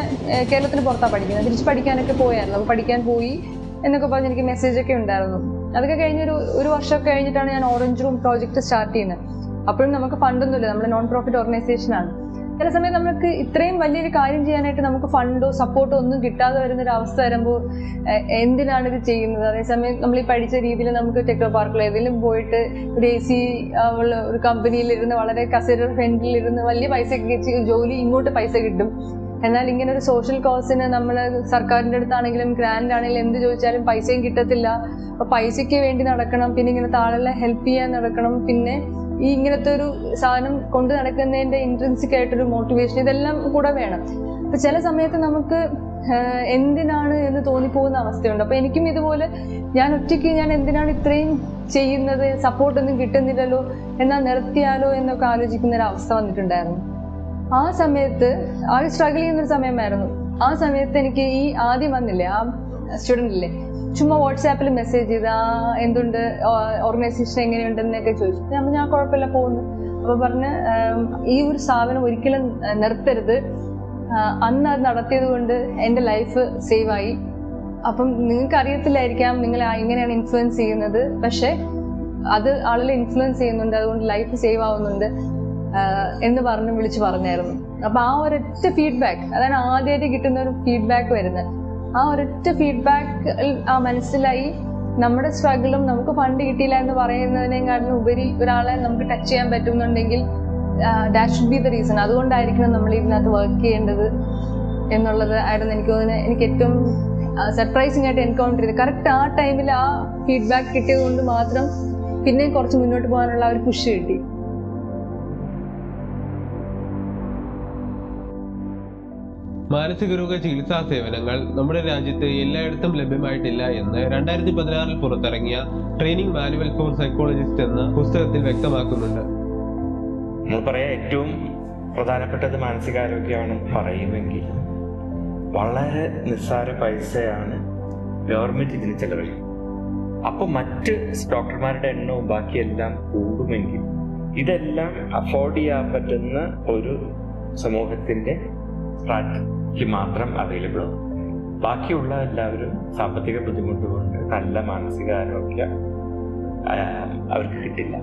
കേരളത്തിന് പുറത്താണ് പഠിക്കുന്നത്. തിരിച്ച് പഠിക്കാനൊക്കെ പോയായിരുന്നു. അപ്പോൾ പഠിക്കാൻ പോയി എന്നൊക്കെ പറഞ്ഞ് എനിക്ക് മെസ്സേജ് ഒക്കെ ഉണ്ടായിരുന്നു. അതൊക്കെ കഴിഞ്ഞൊരു ഒരു വർഷം കഴിഞ്ഞിട്ടാണ് ഞാൻ ഓറഞ്ച് റൂം പ്രോജക്റ്റ് സ്റ്റാർട്ട് ചെയ്യുന്നത്. അപ്പോഴും നമുക്ക് ഫണ്ടൊന്നുമില്ല നമ്മൾ നോൺ പ്രോഫിറ്റ് ഓർഗനൈസേഷൻ ആണ്. ചില സമയം നമുക്ക് ഇത്രയും വലിയൊരു കാര്യം ചെയ്യാനായിട്ട് നമുക്ക് ഫണ്ടോ സപ്പോർട്ടോ ഒന്നും കിട്ടാതെ വരുന്ന ഒരു അവസ്ഥ വരുമ്പോൾ എന്തിനാണ് ഇത് ചെയ്യുന്നത്? അതേസമയം നമ്മൾ ഈ പഠിച്ച രീതിയിൽ നമുക്ക് ടെക്നോ പാർക്കിൽ ഏതെങ്കിലും പോയിട്ട് ഒരു എ സി ഉള്ള ഒരു കമ്പനിയിലിരുന്ന് വളരെ കസേര ഫ്രണ്ടിൽ ഇരുന്ന് വലിയ പൈസ ജോലി ഇങ്ങോട്ട് പൈസ കിട്ടും. എന്നാൽ ഇങ്ങനെ ഒരു സോഷ്യൽ കോസിന് നമ്മൾ സർക്കാരിന്റെ അടുത്താണെങ്കിലും ഗ്രാൻഡ് ആണെങ്കിലും എന്ത് ചോദിച്ചാലും പൈസയും കിട്ടത്തില്ല. അപ്പൊ പൈസയ്ക്ക് വേണ്ടി നടക്കണം പിന്നെ ഇങ്ങനെ താഴെ ഹെൽപ്പ് ചെയ്യാൻ നടക്കണം പിന്നെ ഈ ഇങ്ങനത്തെ ഒരു സാധനം കൊണ്ട് നടക്കുന്നതിന്റെ ഇൻട്രൻസിക് ആയിട്ടൊരു മോട്ടിവേഷൻ ഇതെല്ലാം കൂടെ വേണം. അപ്പൊ ചില സമയത്ത് നമുക്ക് എന്തിനാണ് എന്ന് തോന്നിപ്പോകുന്ന അവസ്ഥയുണ്ട്. അപ്പൊ എനിക്കും ഇതുപോലെ ഞാൻ ഒറ്റയ്ക്ക് ഞാൻ എന്തിനാണ് ഇത്രയും ചെയ്യുന്നത്? സപ്പോർട്ടൊന്നും കിട്ടുന്നില്ലല്ലോ? എന്നാൽ നിർത്തിയാലോ എന്നൊക്കെ ആലോചിക്കുന്ന ഒരു അവസ്ഥ വന്നിട്ടുണ്ടായിരുന്നു. ആ സമയത്ത് ആ സ്ട്രഗിൾ ചെയ്യുന്ന ഒരു സമയമായിരുന്നു. ആ സമയത്ത് എനിക്ക് ഈ ആദ്യം വന്നില്ലേ ആ സ്റ്റുഡന്റ് ഇല്ലേ ചുമ്മാ വാട്സാപ്പിൽ മെസ്സേജ് ചെയ്ത് ആ എന്തുണ്ട് ഓർഗനൈസേഷൻ എങ്ങനെയുണ്ടെന്നൊക്കെ ചോദിച്ചു. അപ്പം ഞാൻ കുഴപ്പമില്ല പോകുന്നു. അപ്പോൾ പറഞ്ഞ് ഈ ഒരു സ്ഥാപനം ഒരിക്കലും നിർത്തരുത്. അന്ന് അത് നടത്തിയത് കൊണ്ട് എന്റെ ലൈഫ് സേവ് ആയി. അപ്പം നിങ്ങൾക്ക് അറിയത്തില്ലായിരിക്കാം നിങ്ങൾ എങ്ങനെയാണ് ഇൻഫ്ലുവൻസ് ചെയ്യുന്നത്. പക്ഷേ അത് ആളുകളെ ഇൻഫ്ലുവൻസ് ചെയ്യുന്നുണ്ട് അതുകൊണ്ട് ലൈഫ് സേവ് ആവുന്നുണ്ട് എന്ന് പറഞ്ഞ് വിളിച്ച് പറഞ്ഞായിരുന്നു. അപ്പം ആ ഒരൊറ്റ ഫീഡ്ബാക്ക് അതാണ് ആദ്യമായിട്ട് കിട്ടുന്ന ഒരു ഫീഡ്ബാക്ക് വരുന്നത്. ആ ഒരൊറ്റ ഫീഡ്ബാക്ക് മനസ്സിലായി. നമ്മുടെ സ്ട്രഗിളും നമുക്ക് ഫണ്ട് കിട്ടിയില്ല എന്ന് പറയുന്നതിനേക്കാളും ഉപരി ഒരാളെ നമുക്ക് ടച്ച് ചെയ്യാൻ പറ്റുന്നുണ്ടെങ്കിൽ that should be the reason അതുകൊണ്ടായിരിക്കണം നമ്മൾ ഇതിനകത്ത് വർക്ക് ചെയ്യേണ്ടത് എന്നുള്ളത് ആയിരുന്നു എനിക്ക് തോന്നുന്നത്. എനിക്ക് ഏറ്റവും സർപ്രൈസിംഗ് ആയിട്ട് എൻകൗണ്ടർ ചെയ്ത് കറക്റ്റ് ആ ടൈമിൽ ആ ഫീഡ്ബാക്ക് കിട്ടിയത് കൊണ്ട് മാത്രം പിന്നെ കുറച്ച് മുന്നോട്ട് പോകാനുള്ള ഒരു പുഷ് കിട്ടി. മാനസിക രോഗ ചികിത്സാ സേവനങ്ങൾ നമ്മുടെ രാജ്യത്ത് എല്ലായിടത്തും ലഭ്യമായിട്ടില്ല എന്ന് രണ്ടായിരത്തി പതിനാറിൽ പുറത്തിറങ്ങിയ ട്രെയിനിങ് മാനുവൽ ഫോർ സൈക്കോളജിസ്റ്റ് എന്ന പുസ്തകത്തിൽ വ്യക്തമാക്കുന്നുണ്ട്. നമ്മൾ ഏറ്റവും പ്രധാനപ്പെട്ടത് മാനസികാരോഗ്യമാണ് പറയുമെങ്കിൽ വളരെ നിസ്സാര പൈസയാണ് ഗവൺമെന്റ് ഇതിന് ചെലവഴിക്കുന്നത്. അപ്പോൾ മറ്റ് ഡോക്ടർമാരുടെ എണ്ണവും ബാക്കിയെല്ലാം കൂടുമെങ്കിൽ ഇതെല്ലാം അഫോർഡ് ചെയ്യാൻ പറ്റുന്ന ഒരു സമൂഹത്തിന്റെ സ്ട്രാറ്റജി മാത്രം അവൈലബിൾ ആണ് ബാക്കിയുള്ള എല്ലാവരും സാമ്പത്തിക ബുദ്ധിമുട്ട് കൊണ്ട് നല്ല മാനസികാരോഗ്യ അവർക്ക് കിട്ടില്ല.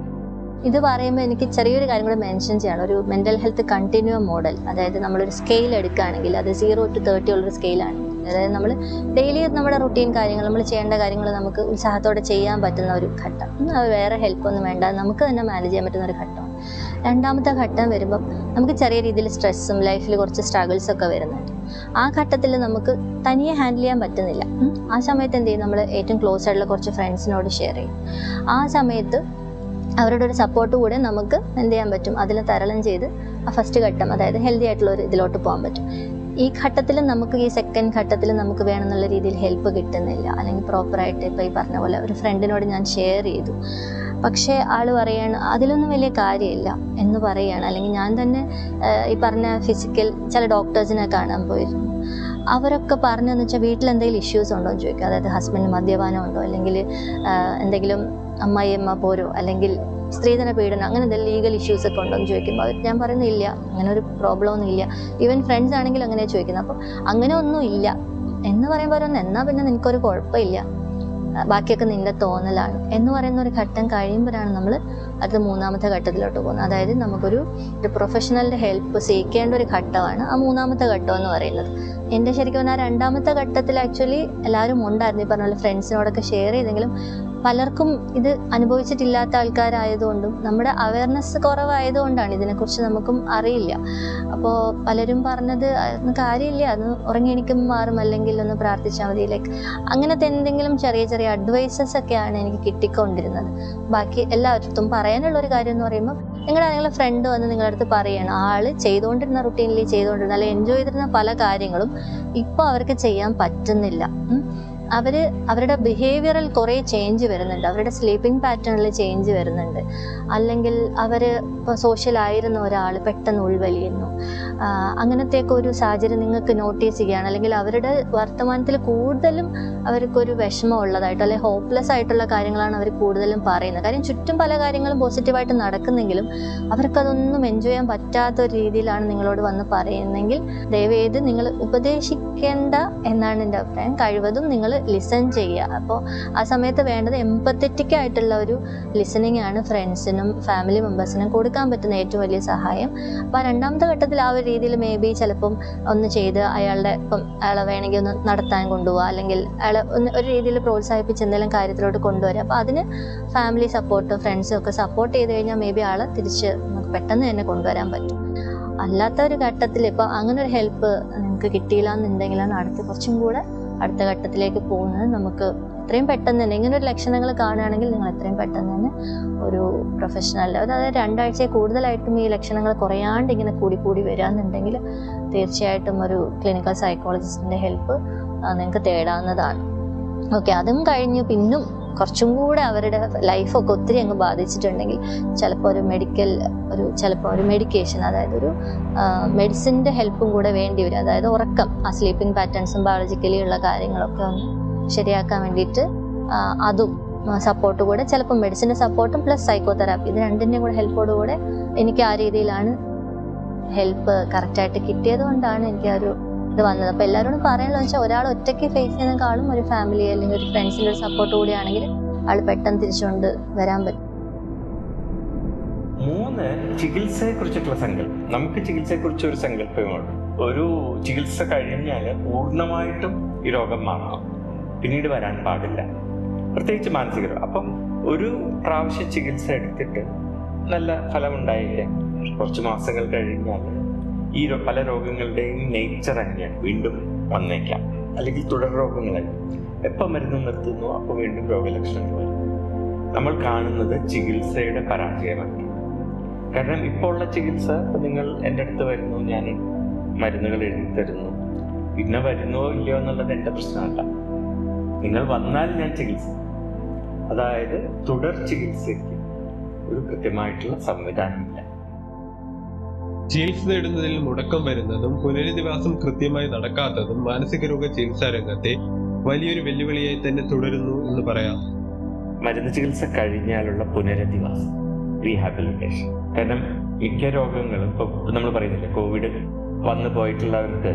ഇത് പറയുമ്പോൾ എനിക്ക് ചെറിയൊരു കാര്യം കൂടെ മെൻഷൻ ചെയ്യണം. ഒരു മെന്റൽ ഹെൽത്ത് കണ്ടിന്യൂം മോഡൽ അതായത് നമ്മളൊരു സ്കെയിൽ എടുക്കുകയാണെങ്കിൽ അത് സീറോ ടു തേർട്ടി ഉള്ളൊരു സ്കെയിലാണ് അതായത് നമ്മൾ ഡെയിലി നമ്മുടെ റുട്ടീൻ കാര്യങ്ങൾ നമ്മൾ ചെയ്യേണ്ട കാര്യങ്ങൾ നമുക്ക് ഉത്സാഹത്തോടെ ചെയ്യാൻ പറ്റുന്ന ഒരു ഘട്ടം. വേറെ ഹെൽപ്പൊന്നും വേണ്ട. നമുക്ക് തന്നെ മാനേജ് ചെയ്യാൻ പറ്റുന്ന ഒരു ഘട്ടമാണ് രണ്ടാമത്തെ ഘട്ടം വരുമ്പം നമുക്ക് ചെറിയ രീതിയിൽ സ്ട്രെസ്സും ലൈഫിൽ കുറച്ച് സ്ട്രഗിൾസ് ഒക്കെ വരുന്നുണ്ട്. ആ ഘട്ടത്തിൽ നമുക്ക് തനിയെ ഹാൻഡിൽ ചെയ്യാൻ പറ്റുന്നില്ല. ആ സമയത്ത് എന്ത് ചെയ്യും? നമ്മൾ ഏറ്റവും ക്ലോസ് ആയിട്ടുള്ള കുറച്ച് ഫ്രണ്ട്സിനോട് ഷെയർ ചെയ്യും. ആ സമയത്ത് അവരുടെ ഒരു സപ്പോർട്ട് കൂടെ നമുക്ക് എന്ത് ചെയ്യാൻ പറ്റും? അതിൽ തരണം ചെയ്ത് ആ ഫസ്റ്റ് ഘട്ടം അതായത് ഹെൽത്തി ആയിട്ടുള്ള ഒരു ഇതിലോട്ട് പോകാൻ പറ്റും. ഈ ഘട്ടത്തിൽ നമുക്ക് ഈ സെക്കൻഡ് ഘട്ടത്തിൽ നമുക്ക് വേണമെന്നുള്ള രീതിയിൽ ഹെൽപ്പ് കിട്ടുന്നില്ല. അല്ലെങ്കിൽ പ്രോപ്പറായിട്ട് ഇപ്പോൾ ഈ പറഞ്ഞ പോലെ ഒരു ഫ്രണ്ടിനോട് ഞാൻ ഷെയർ ചെയ്തു. പക്ഷേ ആൾ പറയുകയാണ് അതിലൊന്നും വലിയ കാര്യമില്ല എന്ന് പറയുകയാണ് അല്ലെങ്കിൽ ഞാൻ തന്നെ ഈ പറഞ്ഞ ഫിസിക്കൽ ചില ഡോക്ടേഴ്സിനെ കാണാൻ പോയിരുന്നു. അവരൊക്കെ പറഞ്ഞതെന്ന് വെച്ചാൽ വീട്ടിൽ എന്തെങ്കിലും ഇഷ്യൂസ് ഉണ്ടോ? എന്ന് ചോദിക്കുക അതായത് ഹസ്ബൻഡ് മദ്യപാനം ഉണ്ടോ? അല്ലെങ്കിൽ എന്തെങ്കിലും അമ്മായിയമ്മ പോരോ? അല്ലെങ്കിൽ സ്ത്രീധന പീഡനം അങ്ങനെ എന്തെങ്കിലും ലീഗൽ ഇഷ്യൂസ് ഒക്കെ ഉണ്ടോ എന്ന് ചോദിക്കുമ്പോൾ അവർ ഞാൻ പറയുന്നത് ഇല്ല അങ്ങനെ ഒരു പ്രോബ്ലം ഒന്നും ഇല്ല. ഈവൻ ഫ്രണ്ട്സ് ആണെങ്കിലും അങ്ങനെ ചോദിക്കുന്നത് അപ്പോൾ അങ്ങനെ ഒന്നും ഇല്ല. എന്ന് പറയുമ്പോൾ അവരൊന്ന് എന്നാൽ പിന്നെ നിനക്കൊരു കുഴപ്പമില്ല. ബാക്കിയൊക്കെ നിന്റെ തോന്നലാണ്. എന്ന് പറയുന്ന ഒരു ഘട്ടം കഴിയുമ്പോഴാണ് നമ്മൾ അടുത്ത മൂന്നാമത്തെ ഘട്ടത്തിലോട്ട് പോകുന്നത്. അതായത് നമുക്കൊരു ഒരു പ്രൊഫഷണലിന്റെ ഹെൽപ്പ് സ്വീകരിക്കേണ്ട ഒരു ഘട്ടമാണ് ആ മൂന്നാമത്തെ ഘട്ടം എന്ന് പറയുന്നത്. എന്റെ ശരിക്കും പറഞ്ഞാൽ രണ്ടാമത്തെ ഘട്ടത്തിൽ ആക്ച്വലി എല്ലാവരും ഉണ്ടായിരുന്നു. ഈ പറഞ്ഞ പോലെ ഫ്രണ്ട്സിനോടൊക്കെ ഷെയർ ചെയ്തെങ്കിലും പലർക്കും ഇത് അനുഭവിച്ചിട്ടില്ലാത്ത ആൾക്കാരായതുകൊണ്ടും നമ്മുടെ അവയർനെസ് കുറവായതുകൊണ്ടാണ് ഇതിനെക്കുറിച്ച് നമുക്കും അറിയില്ല. അപ്പോൾ പലരും പറഞ്ഞത് അതൊന്നും കാര്യമില്ല അത് ഉറങ്ങിയെനിക്കും മാറും അല്ലെങ്കിൽ ഒന്ന് പ്രാർത്ഥിച്ചാൽ മതി ലൈക്ക് അങ്ങനത്തെ എന്തെങ്കിലും ചെറിയ ചെറിയ അഡ്വൈസസ് ഒക്കെയാണ് എനിക്ക് കിട്ടിക്കൊണ്ടിരുന്നത്. ബാക്കി എല്ലായിടത്തും പറയാനുള്ള ഒരു കാര്യം എന്ന് പറയുമ്പോൾ നിങ്ങളുടെ നിങ്ങളുടെ ഫ്രണ്ട് വന്ന് നിങ്ങളുടെ അടുത്ത് പറയണം ആൾ ചെയ്തുകൊണ്ടിരുന്ന റുട്ടീനിൽ ചെയ്തുകൊണ്ടിരുന്ന അല്ലെങ്കിൽ എൻജോയ് ചെയ്തിരുന്ന പല കാര്യങ്ങളും ഇപ്പോൾ അവർക്ക് ചെയ്യാൻ പറ്റുന്നില്ല. ഉം. അവർ അവരുടെ ബിഹേവിയറിൽ കുറേ ചേഞ്ച് വരുന്നുണ്ട്. അവരുടെ സ്ലീപ്പിംഗ് പാറ്റേണിൽ ചേഞ്ച് വരുന്നുണ്ട്. അല്ലെങ്കിൽ അവർ ഇപ്പോൾ സോഷ്യലായിരുന്ന ഒരാൾ പെട്ടെന്ന് ഉൾവലിയുന്നു. അങ്ങനത്തെ അങ്ങനത്തെയൊക്കെ ഒരു സാഹചര്യം നിങ്ങൾക്ക് നോട്ടീസ് ചെയ്യുകയാണ്. അല്ലെങ്കിൽ അവരുടെ വർത്തമാനത്തിൽ കൂടുതലും അവർക്കൊരു വിഷമം ഉള്ളതായിട്ടോ അല്ലെങ്കിൽ ഹോപ്പ്ലെസ് ആയിട്ടുള്ള കാര്യങ്ങളാണ് അവർ കൂടുതലും പറയുന്നത്. കാര്യം ചുറ്റും പല കാര്യങ്ങളും പോസിറ്റീവായിട്ട് നടക്കുന്നെങ്കിലും അവർക്കതൊന്നും എൻജോയ് ചെയ്യാൻ പറ്റാത്ത ഒരു രീതിയിലാണ് നിങ്ങളോട് വന്ന് പറയുന്നെങ്കിൽ ദയവേത് നിങ്ങൾ ഉപദേശിക്കേണ്ട എന്നാണ് എന്റെ അഭിപ്രായം. കഴിവതും നിങ്ങൾ ലിസൺ ചെയ്യുക. അപ്പോൾ ആ സമയത്ത് വേണ്ടത് എമ്പത്തറ്റിക് ആയിട്ടുള്ള ഒരു ലിസണിങ് ആണ് ഫ്രണ്ട്സിനും ഫാമിലി മെമ്പേഴ്സിനും കൊടുക്കാൻ പറ്റുന്ന ഏറ്റവും വലിയ സഹായം. അപ്പോൾ ആ രണ്ടാമത്തെ ഘട്ടത്തിൽ ആ ഒരു രീതിയിൽ മേ ബി ചിലപ്പം ഒന്ന് ചെയ്ത് അയാളുടെ ഇപ്പം അയാളെ വേണമെങ്കിൽ ഒന്ന് നടത്താൻ കൊണ്ടുപോകുക അല്ലെങ്കിൽ അയാളെ ഒന്ന് ഒരു രീതിയിൽ പ്രോത്സാഹിപ്പിച്ച് എന്തെങ്കിലും കാര്യത്തിലോട്ട് കൊണ്ടുവരിക. അപ്പോൾ അതിന് ഫാമിലി സപ്പോർട്ട് ഫ്രണ്ട്സും ഒക്കെ സപ്പോർട്ട് ചെയ്ത് കഴിഞ്ഞാൽ മേ ബി ആളെ തിരിച്ച് നമുക്ക് പെട്ടെന്ന് തന്നെ കൊണ്ടുവരാൻ പറ്റും. അല്ലാത്ത ഒരു ഘട്ടത്തിൽ ഇപ്പം അങ്ങനെ ഒരു ഹെൽപ്പ് നിങ്ങൾക്ക് കിട്ടിയില്ല എന്നുണ്ടെങ്കിലാണ് അടുത്ത് കുറച്ചും കൂടെ അടുത്ത ഘട്ടത്തിലേക്ക് പോകുന്നത് നമുക്ക് എത്രയും പെട്ടെന്ന് തന്നെ ഇങ്ങനെ ഒരു ലക്ഷണങ്ങൾ കാണുകയാണെങ്കിൽ നിങ്ങൾ എത്രയും പെട്ടെന്ന് തന്നെ ഒരു പ്രൊഫഷണൽ അതായത് രണ്ടാഴ്ചയിൽ കൂടുതലായിട്ടും ഈ ലക്ഷണങ്ങൾ കുറയാണ്ട് ഇങ്ങനെ കൂടി കൂടി വരാമെന്നുണ്ടെങ്കിൽ തീർച്ചയായിട്ടും ഒരു ക്ലിനിക്കൽ സൈക്കോളജിസ്റ്റിന്റെ ഹെൽപ്പ് നിങ്ങൾക്ക് തേടാവുന്നതാണ്. ഓക്കെ അതും കഴിഞ്ഞ്. പിന്നും കുറച്ചും കൂടെ അവരുടെ ലൈഫൊക്കെ ഒത്തിരി അങ്ങ് ബാധിച്ചിട്ടുണ്ടെങ്കിൽ ചിലപ്പോൾ ഒരു മെഡിക്കൽ ഒരു ചിലപ്പോൾ ഒരു മെഡിക്കേഷൻ അതായത് ഒരു മെഡിസിന്റെ ഹെൽപ്പും കൂടെ വേണ്ടി വരും. അതായത് ഉറക്കം ആ സ്ലീപ്പിംഗ് പാറ്റേൺസും ബയോളജിക്കലി ഉള്ള കാര്യങ്ങളൊക്കെ ഒന്ന് ശരിയാക്കാൻ വേണ്ടിയിട്ട് അതും സപ്പോർട്ട് കൂടെ ചിലപ്പോൾ മെഡിസിന്റെ സപ്പോർട്ടും പ്ലസ് സൈക്കോതെറാപ്പി ഇത് രണ്ടിന്റെയും കൂടെ ഹെൽപ്പോടുകൂടെ എനിക്ക് ആ രീതിയിലാണ് ഹെൽപ്പ് കറക്റ്റായിട്ട് കിട്ടിയത് കൊണ്ടാണ് എനിക്ക് ആ ഒരു ഇത് വന്നത്. അപ്പോൾ എല്ലാവരോടും പറയാനുള്ള വെച്ചാൽ ഒരാൾ ഒറ്റയ്ക്ക് ഫേസ് ചെയ്യുന്നതിനേക്കാളും ഒരു ഫാമിലി അല്ലെങ്കിൽ ഒരു ഫ്രണ്ട്സിന്റെ ഒരു സപ്പോർട്ട് കൂടിയാണെങ്കിൽ ആൾ പെട്ടെന്ന് തിരിച്ചുകൊണ്ട് വരാൻ പറ്റും. മൂന്ന് ചികിത്സയെ കുറിച്ചിട്ടുള്ള സങ്കല്പം. നമുക്ക് ചികിത്സയെ കുറിച്ച് ഒരു സങ്കല്പമാണ് ഒരു ചികിത്സ കഴിഞ്ഞാൽ പൂർണമായിട്ടും ഈ രോഗം മാറണം. പിന്നീട് വരാൻ പാടില്ല. പ്രത്യേകിച്ച് മാനസിക രോഗം. അപ്പം ഒരു പ്രാവശ്യം ചികിത്സ എടുത്തിട്ട് നല്ല ഫലമുണ്ടായില്ലേ? കുറച്ച് മാസങ്ങൾ കഴിഞ്ഞാൽ ഈ പല രോഗങ്ങളുടെയും നേച്ചർ തന്നെയാണ് വീണ്ടും വന്നേക്കാം. അല്ലെങ്കിൽ തുടർ രോഗങ്ങളായി. എപ്പോൾ മരുന്ന് നിർത്തുന്നു അപ്പോൾ വീണ്ടും രോഗലക്ഷണങ്ങൾ വരും. നമ്മൾ കാണുന്നത് ചികിത്സയുടെ പരാജയമാണ്. കാരണം ഇപ്പോൾ ഉള്ള ചികിത്സ നിങ്ങൾ എന്റെ അടുത്ത് വരുന്നു ഞാൻ മരുന്നുകൾ എഴുതി തരുന്നു. പിന്നെ വരുന്നോ ഇല്ലയോ എന്നുള്ളത് എന്റെ പ്രശ്നമല്ല. നിങ്ങൾ വന്നാൽ ഞാൻ ചികിത്സ. അതായത് തുടർ ചികിത്സയ്ക്ക് ഒരു കൃത്യമായിട്ടുള്ള സംവിധാനമില്ല. ചികിത്സ നേടുന്നതിൽ മുടക്കം വരുന്നതും പുനരധിവാസം കൃത്യമായി നടക്കാത്തതും മാനസിക രോഗ ചികിത്സാ രംഗത്തെ വലിയൊരു വെല്ലുവിളിയായി തന്നെ തുടരുന്നു എന്ന് പറയാം. മരുന്ന് ചികിത്സ കഴിഞ്ഞാലുള്ള പുനരധിവാസം റീഹാബിലിറ്റേഷൻ കാരണം മിക്ക രോഗങ്ങളും ഇപ്പൊ നമ്മൾ പറയുന്നില്ല കോവിഡ് വന്നു പോയിട്ടുള്ളവർക്ക്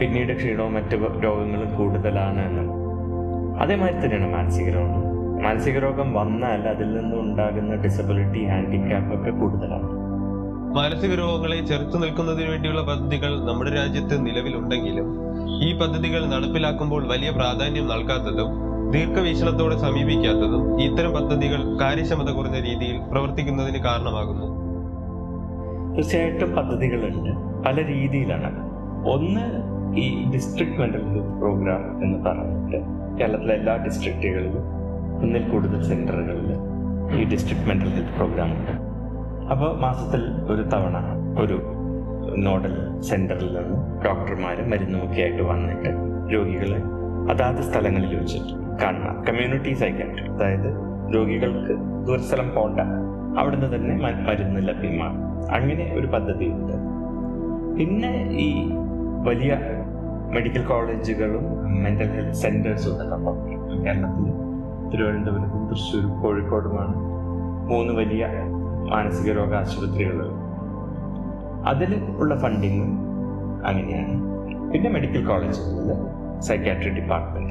പിന്നീട് ക്ഷീണവും മറ്റ് രോഗങ്ങളും കൂടുതലാണ് എന്ന്. അതേമാതിരി തന്നെയാണ് മാനസിക രോഗം. മാനസിക രോഗം വന്നാൽ അതിൽ നിന്നും ഉണ്ടാകുന്ന ഡിസബിലിറ്റി ഹാൻഡിക്യാപ്പ് ഒക്കെ കൂടുതലാണ്. മാനസിക രോഗങ്ങളെ ചെറുത്തു നിൽക്കുന്നതിന് വേണ്ടിയുള്ള പദ്ധതികൾ നമ്മുടെ രാജ്യത്ത് നിലവിലുണ്ടെങ്കിലും ഈ പദ്ധതികൾ നടപ്പിലാക്കുമ്പോൾ വലിയ പ്രാധാന്യം നൽകാത്തതും ദീർഘവീക്ഷണത്തോടെ സമീപിക്കാത്തതും ഇത്തരം പദ്ധതികൾ കാര്യക്ഷമത കുറഞ്ഞ രീതിയിൽ പ്രവർത്തിക്കുന്നതിന് കാരണമാകുന്നു. തീർച്ചയായിട്ടും പദ്ധതികളുണ്ട്. പല രീതിയിലാണ്. ഒന്ന് ഈ ഡിസ്ട്രിക്ട് മെന്റൽ ഹെൽത്ത് പ്രോഗ്രാം എന്ന് പറഞ്ഞിട്ട് കേരളത്തിലെ എല്ലാ ഡിസ്ട്രിക്റ്റുകളിലും ഒന്നിൽ കൂടുതൽ സെന്ററുകളിൽ ഈ ഡിസ്ട്രിക്ട് മെന്റൽ ഹെൽത്ത് പ്രോഗ്രാം ഉണ്ട്. അപ്പോൾ മാസത്തിൽ ഒരു തവണ ഒരു നോഡൽ സെന്ററിൽ നിന്ന് ഡോക്ടർമാർ മരുന്നുമൊക്കെയായിട്ട് വന്നിട്ട് രോഗികളെ അതാത് സ്ഥലങ്ങളിൽ വെച്ചിട്ട് കാണുന്ന കമ്മ്യൂണിറ്റി സൈക്കാട്രി അതായത് രോഗികൾക്ക് ദൂരസ്ഥലം പോണ്ട. അവിടുന്ന് തന്നെ മരുന്ന് ലഭ്യമാണ്. അങ്ങനെ ഒരു പദ്ധതി ഉണ്ട് പിന്നെ ഈ വലിയ മെഡിക്കൽ കോളേജുകളും മെന്റൽ ഹെൽത്ത് സെന്റേഴ്സും ഉണ്ട് കേരളത്തിൽ തിരുവനന്തപുരത്തും തൃശ്ശൂരും കോഴിക്കോടുമാണ് മൂന്ന് വലിയ മാനസിക രോഗ ആശുപത്രികൾ അതിൽ ഉള്ള ഫണ്ടിങ്ങും അങ്ങനെയാണ്. പിന്നെ മെഡിക്കൽ കോളേജുകളിൽ സൈക്കാട്രി ഡിപ്പാർട്ട്മെന്റ്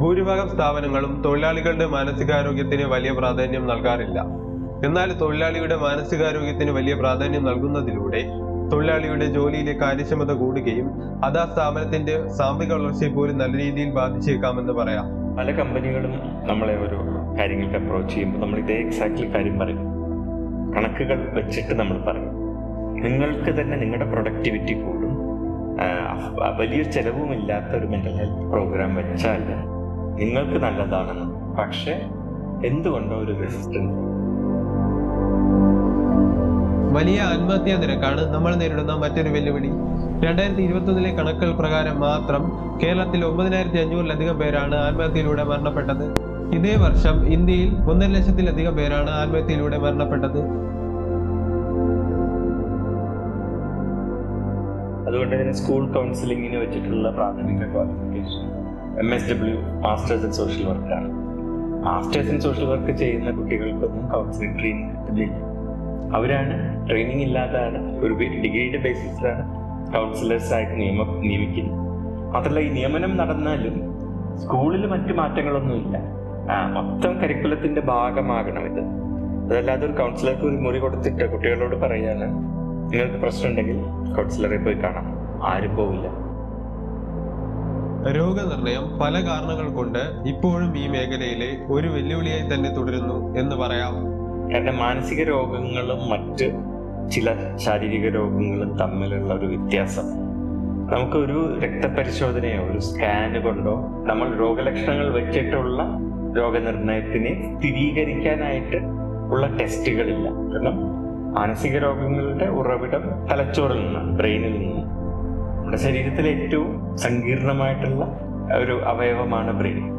ഭൂരിഭാഗം സ്ഥാപനങ്ങളും തൊഴിലാളികളുടെ മാനസികാരോഗ്യത്തിന് വലിയ പ്രാധാന്യം നൽകാറില്ല. എന്നാൽ തൊഴിലാളിയുടെ മാനസികാരോഗ്യത്തിന് വലിയ പ്രാധാന്യം നൽകുന്നതിലൂടെ തൊഴിലാളിയുടെ ജോലിയിലെ കാര്യക്ഷമത കൂടുകയും അത് ആ സ്ഥാപനത്തിന്റെ സാമ്പത്തിക വളർച്ചയെ പോലും നല്ല രീതിയിൽ ബാധിച്ചേക്കാമെന്ന് പറയാം. പല കമ്പനികളും നമ്മളെ ഒരു കാര്യങ്ങൾക്ക് അപ്രോച്ച് ചെയ്യുമ്പോൾ നമ്മൾ ഇതേ എക്സാക്ട്ലി കാര്യം പറയും. കണക്കുകൾ വെച്ചിട്ട് നമ്മൾ പറയും. നിങ്ങൾക്ക് തന്നെ നിങ്ങളുടെ പ്രൊഡക്ടിവിറ്റി കൂടും. വലിയ ചെലവുമില്ലാത്ത ഒരു മെന്റൽ ഹെൽത്ത് പ്രോഗ്രാം വെച്ചാൽ നിങ്ങൾക്ക് നല്ലതാണെന്ന്. പക്ഷേ എന്തുകൊണ്ടോ ഒരു റെസിസ്റ്റൻസ് വലിയ ആത്മഹത്യാ നിരക്കാണ് നമ്മൾ നേരിടുന്ന മറ്റൊരു വെല്ലുവിളി. രണ്ടായിരത്തി ഇരുപത്തൊന്നിലെ കണക്കുകൾ പ്രകാരം മാത്രം കേരളത്തിൽ ഒമ്പതിനായിരത്തി അഞ്ഞൂറിലധികം പേരാണ് ആത്മഹത്യയിലൂടെ മരണപ്പെട്ടത്. ഇതേ വർഷം ഇന്ത്യയിൽ ഒന്നര ലക്ഷത്തിലധികം പേരാണ് ആത്മഹത്യയിലൂടെ മരണപ്പെട്ടത്. അതുകൊണ്ട് തന്നെ സ്കൂൾ കൗൺസിലിങ്ങിന് വെച്ചിട്ടുള്ള പ്രാഥമിക qualification M S W masters in social വർക്കാണ് മാസ്റ്റേഴ്സ് ഇൻ സോഷ്യൽ വർക്ക് ചെയ്യുന്ന കുട്ടികൾക്കൊന്നും കൗൺസിലിംഗ് ട്രെയിനിങ് കിട്ടുന്നില്ല. അവരാണ് ട്രെയിനിങ് ഇല്ലാതാണ് ഒരു ഡിഗ്രിയുടെ ബേസിസിലാണ് കൗൺസിലേഴ്സ് ആയിട്ട് നിയമം നിയമിക്കുന്നത്. മാത്രമല്ല ഈ നിയമനം നടന്നാലും സ്കൂളിൽ മറ്റു മാറ്റങ്ങളൊന്നുമില്ല. മൊത്തം കരിക്കുലത്തിന്റെ ഭാഗമാകണം ഇത്. അതല്ലാതെ ഒരു കൗൺസിലർക്ക് ഒരു മുറി കൊടുത്തിട്ട് കുട്ടികളോട് പറയാണ് നിങ്ങൾക്ക് പ്രശ്നം ഉണ്ടെങ്കിൽ കൗൺസിലറെ പോയി കാണാം. ആരും പോവില്ല. രോഗനിർണയം പല കാരണങ്ങൾ കൊണ്ട് ഇപ്പോഴും ഈ മേഖലയിലെ ഒരു വെല്ലുവിളിയായി തന്നെ തുടരുന്നു എന്ന് പറയാം കാരണം മാനസിക രോഗങ്ങളും മറ്റ് ചില ശാരീരിക രോഗങ്ങളും തമ്മിലുള്ള ഒരു വ്യത്യാസം. നമുക്കൊരു രക്തപരിശോധനയോ ഒരു സ്കാന് കൊണ്ടോ നമ്മൾ രോഗലക്ഷണങ്ങൾ വെച്ചിട്ടുള്ള രോഗനിർണയത്തിനെ സ്ഥിരീകരിക്കാനായിട്ട് ഉള്ള ടെസ്റ്റുകളില്ല. കാരണം മാനസിക രോഗങ്ങളുടെ ഉറവിടം തലച്ചോറിൽ നിന്നാണ് ബ്രെയിനിൽ നിന്നാണ്. നമ്മുടെ ശരീരത്തിലെ ഏറ്റവും സങ്കീർണമായിട്ടുള്ള ഒരു അവയവമാണ് ബ്രെയിൻ.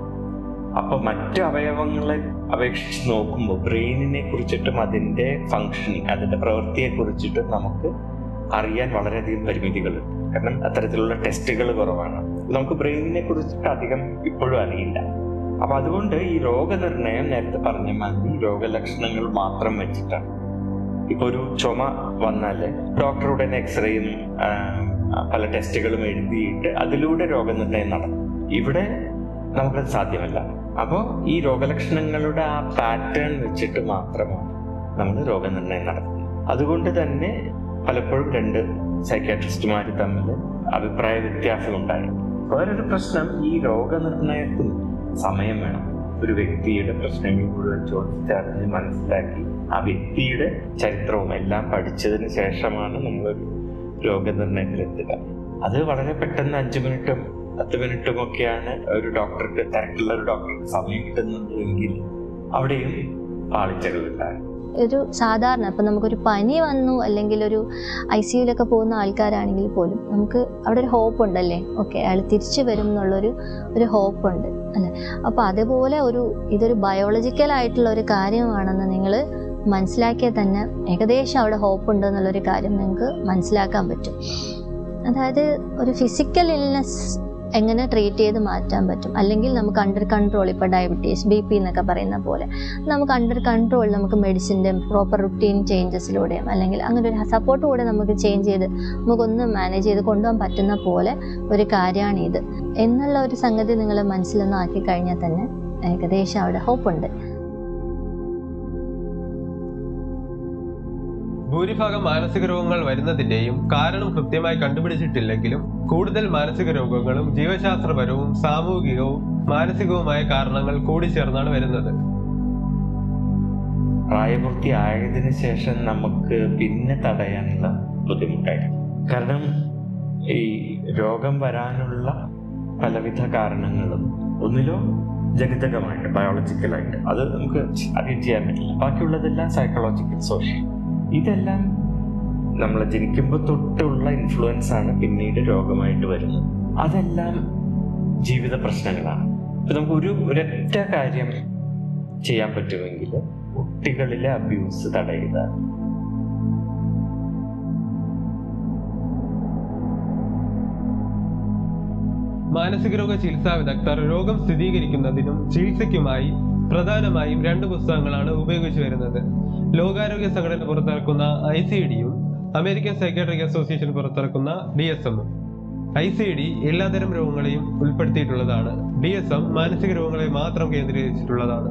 അപ്പൊ മറ്റു അവയവങ്ങളെ അപേക്ഷിച്ച് നോക്കുമ്പോൾ ബ്രെയിനിനെ കുറിച്ചിട്ടും അതിന്റെ ഫങ്ഷനിങ് അതിന്റെ പ്രവൃത്തിയെ കുറിച്ചിട്ടും നമുക്ക് അറിയാൻ വളരെയധികം പരിമിതികളുണ്ട്. കാരണം അത്തരത്തിലുള്ള ടെസ്റ്റുകൾ കുറവാണ്. നമുക്ക് ബ്രെയിനിനെ കുറിച്ചിട്ട് അധികം ഇപ്പോഴും അറിയില്ല. അപ്പൊ അതുകൊണ്ട് ഈ രോഗനിർണയം നേരത്തെ പറഞ്ഞ മാതിരി രോഗലക്ഷണങ്ങൾ മാത്രം വെച്ചിട്ടാണ്. ഇപ്പൊ ഒരു ചുമ വന്നാൽ ഡോക്ടർ ഉടനെ എക്സ്റേയും പല ടെസ്റ്റുകളും എഴുതിയിട്ട് അതിലൂടെ രോഗനിർണയം നടക്കും. ഇവിടെ നമുക്കത് സാധ്യമല്ല. അപ്പോൾ ഈ രോഗലക്ഷണങ്ങളുടെ ആ പാറ്റേൺ വെച്ചിട്ട് മാത്രമാണ് നമ്മൾ രോഗനിർണയം നടത്തുന്നത്. അതുകൊണ്ട് തന്നെ പലപ്പോഴും രണ്ട് സൈക്കാട്രിസ്റ്റുമാർ തമ്മിൽ അഭിപ്രായ വ്യത്യാസം ഉണ്ടായിരുന്നു. വേറൊരു പ്രശ്നം ഈ രോഗനിർണയത്തിന് സമയം വേണം. ഒരു വ്യക്തിയുടെ പ്രശ്നങ്ങൾ മുഴുവൻ ചോദിച്ചറിഞ്ഞ് മനസ്സിലാക്കി. ആ വ്യക്തിയുടെ ചരിത്രവും എല്ലാം പഠിച്ചതിന് ശേഷമാണ് നമ്മൾ രോഗനിർണയത്തിലെത്തുക. അത് വളരെ പെട്ടെന്ന് അഞ്ചു മിനിറ്റും പത്ത് മിനിറ്റും ഒക്കെയാണ് ഒരു ഡോക്ടർക്ക് തിരക്കുള്ള ഒരു ഡോക്ടർക്ക് സമയം കിട്ടുന്നുണ്ടെങ്കിൽ അവിടെയും പാളിച്ചകളുണ്ടാകും ഒരു സാധാരണ ഇപ്പം നമുക്കൊരു പനി വന്നു അല്ലെങ്കിൽ ഒരു ഐ സിയുലൊക്കെ പോകുന്ന ആൾക്കാരാണെങ്കിൽ പോലും നമുക്ക് അവിടെ ഒരു ഹോപ്പ് ഉണ്ടല്ലേ ഓക്കെ അയാൾ തിരിച്ചു വരും എന്നുള്ളൊരു ഒരു ഹോപ്പ് ഉണ്ട് അല്ലേ? അപ്പോൾ അതുപോലെ ഒരു ഇതൊരു ബയോളജിക്കൽ ആയിട്ടുള്ള ഒരു കാര്യമാണെന്ന് നിങ്ങൾ മനസ്സിലാക്കിയാൽ തന്നെ ഏകദേശം അവിടെ ഹോപ്പ് ഉണ്ട് എന്നുള്ളൊരു കാര്യം നിങ്ങൾക്ക് മനസ്സിലാക്കാൻ പറ്റും. അതായത് ഒരു ഫിസിക്കൽ ഇൽനെസ് എങ്ങനെ ട്രീറ്റ് ചെയ്ത് മാറ്റാൻ പറ്റും? അല്ലെങ്കിൽ നമുക്ക് അണ്ടർ കൺട്രോൾ ഇപ്പോൾ ഡയബറ്റീസ് ബി പി എന്നൊക്കെ പറയുന്ന പോലെ നമുക്ക് അണ്ടർ കൺട്രോൾ നമുക്ക് മെഡിസിന്റെ പ്രോപ്പർ റുട്ടീൻ ചേഞ്ചസിലൂടെയും അല്ലെങ്കിൽ അങ്ങനെ ഒരു സപ്പോർട്ടിലൂടെ നമുക്ക് ചേഞ്ച് ചെയ്ത് നമുക്കൊന്ന് മാനേജ് ചെയ്ത് കൊണ്ടുപോകാൻ പറ്റുന്ന പോലെ ഒരു കാര്യമാണിത് എന്നുള്ള ഒരു സംഗതി നിങ്ങൾ മനസ്സിലൊന്നും ആക്കി കഴിഞ്ഞാൽ തന്നെ ഏകദേശം അവിടെ ഹോപ്പുണ്ട് ഭൂരിഭാഗം മാനസിക രോഗങ്ങൾ വരുന്നതിന്റെയും കാരണം കൃത്യമായി കണ്ടുപിടിച്ചിട്ടില്ലെങ്കിലും കൂടുതൽ മാനസിക രോഗങ്ങളും ജീവശാസ്ത്രപരവും സാമൂഹികവും മാനസികവുമായ കാരണങ്ങൾ കൂടി ചേർന്നാണ് വരുന്നത്. പ്രായപൂർത്തി ആയതിനു ശേഷം നമുക്ക് പിന്നെ തടയാനുള്ള ബുദ്ധിമുട്ടായിരിക്കും. കാരണം ഈ രോഗം വരാനുള്ള പലവിധ കാരണങ്ങളും ഒന്നിലോ ജനിതകമായിട്ട് ബയോളജിക്കലായിട്ട് അത് നമുക്ക് അറിയാൻ ചെയ്യാൻ പറ്റില്ല. ബാക്കിയുള്ളതെല്ലാം സൈക്കോളജിക്കൽ സോഷ്യൽ ഇതെല്ലാം നമ്മൾ ജനിക്കുമ്പോൾ തൊട്ടുള്ള ഇൻഫ്ലുവൻസ് ആണ് പിന്നീട് രോഗമായിട്ട് വരുന്നത്. അതെല്ലാം ജീവിത പ്രശ്നങ്ങളാണ്. ഇപ്പൊ നമുക്ക് ഒരു ഒരൊറ്റ കാര്യം ചെയ്യാൻ പറ്റുമെങ്കിൽ കുട്ടികളിലെ അബ്യൂസ് തടയുക. മാനസിക രോഗ ചികിത്സാ വിദഗ്ധർ രോഗം സ്ഥിരീകരിക്കുന്നതിനും ചികിത്സയ്ക്കുമായി പ്രധാനമായും രണ്ട് പുസ്തകങ്ങളാണ് ഉപയോഗിച്ചു വരുന്നത്. ലോകാരോഗ്യ സംഘടന പുറത്തിറക്കുന്ന ഐ സി ഡിയും അമേരിക്കൻ സൈക്കാട്രിക് അസോസിയേഷൻ പുറത്തിറക്കുന്ന ഡി എസ് എമ്മും ഐ സി ഡി എല്ലാതരം രോഗങ്ങളെയും ഉൾപ്പെടുത്തിയിട്ടുള്ളതാണ്. ഡി എസ് എം മാനസിക രോഗങ്ങളെ മാത്രം കേന്ദ്രീകരിച്ചിട്ടുള്ളതാണ്.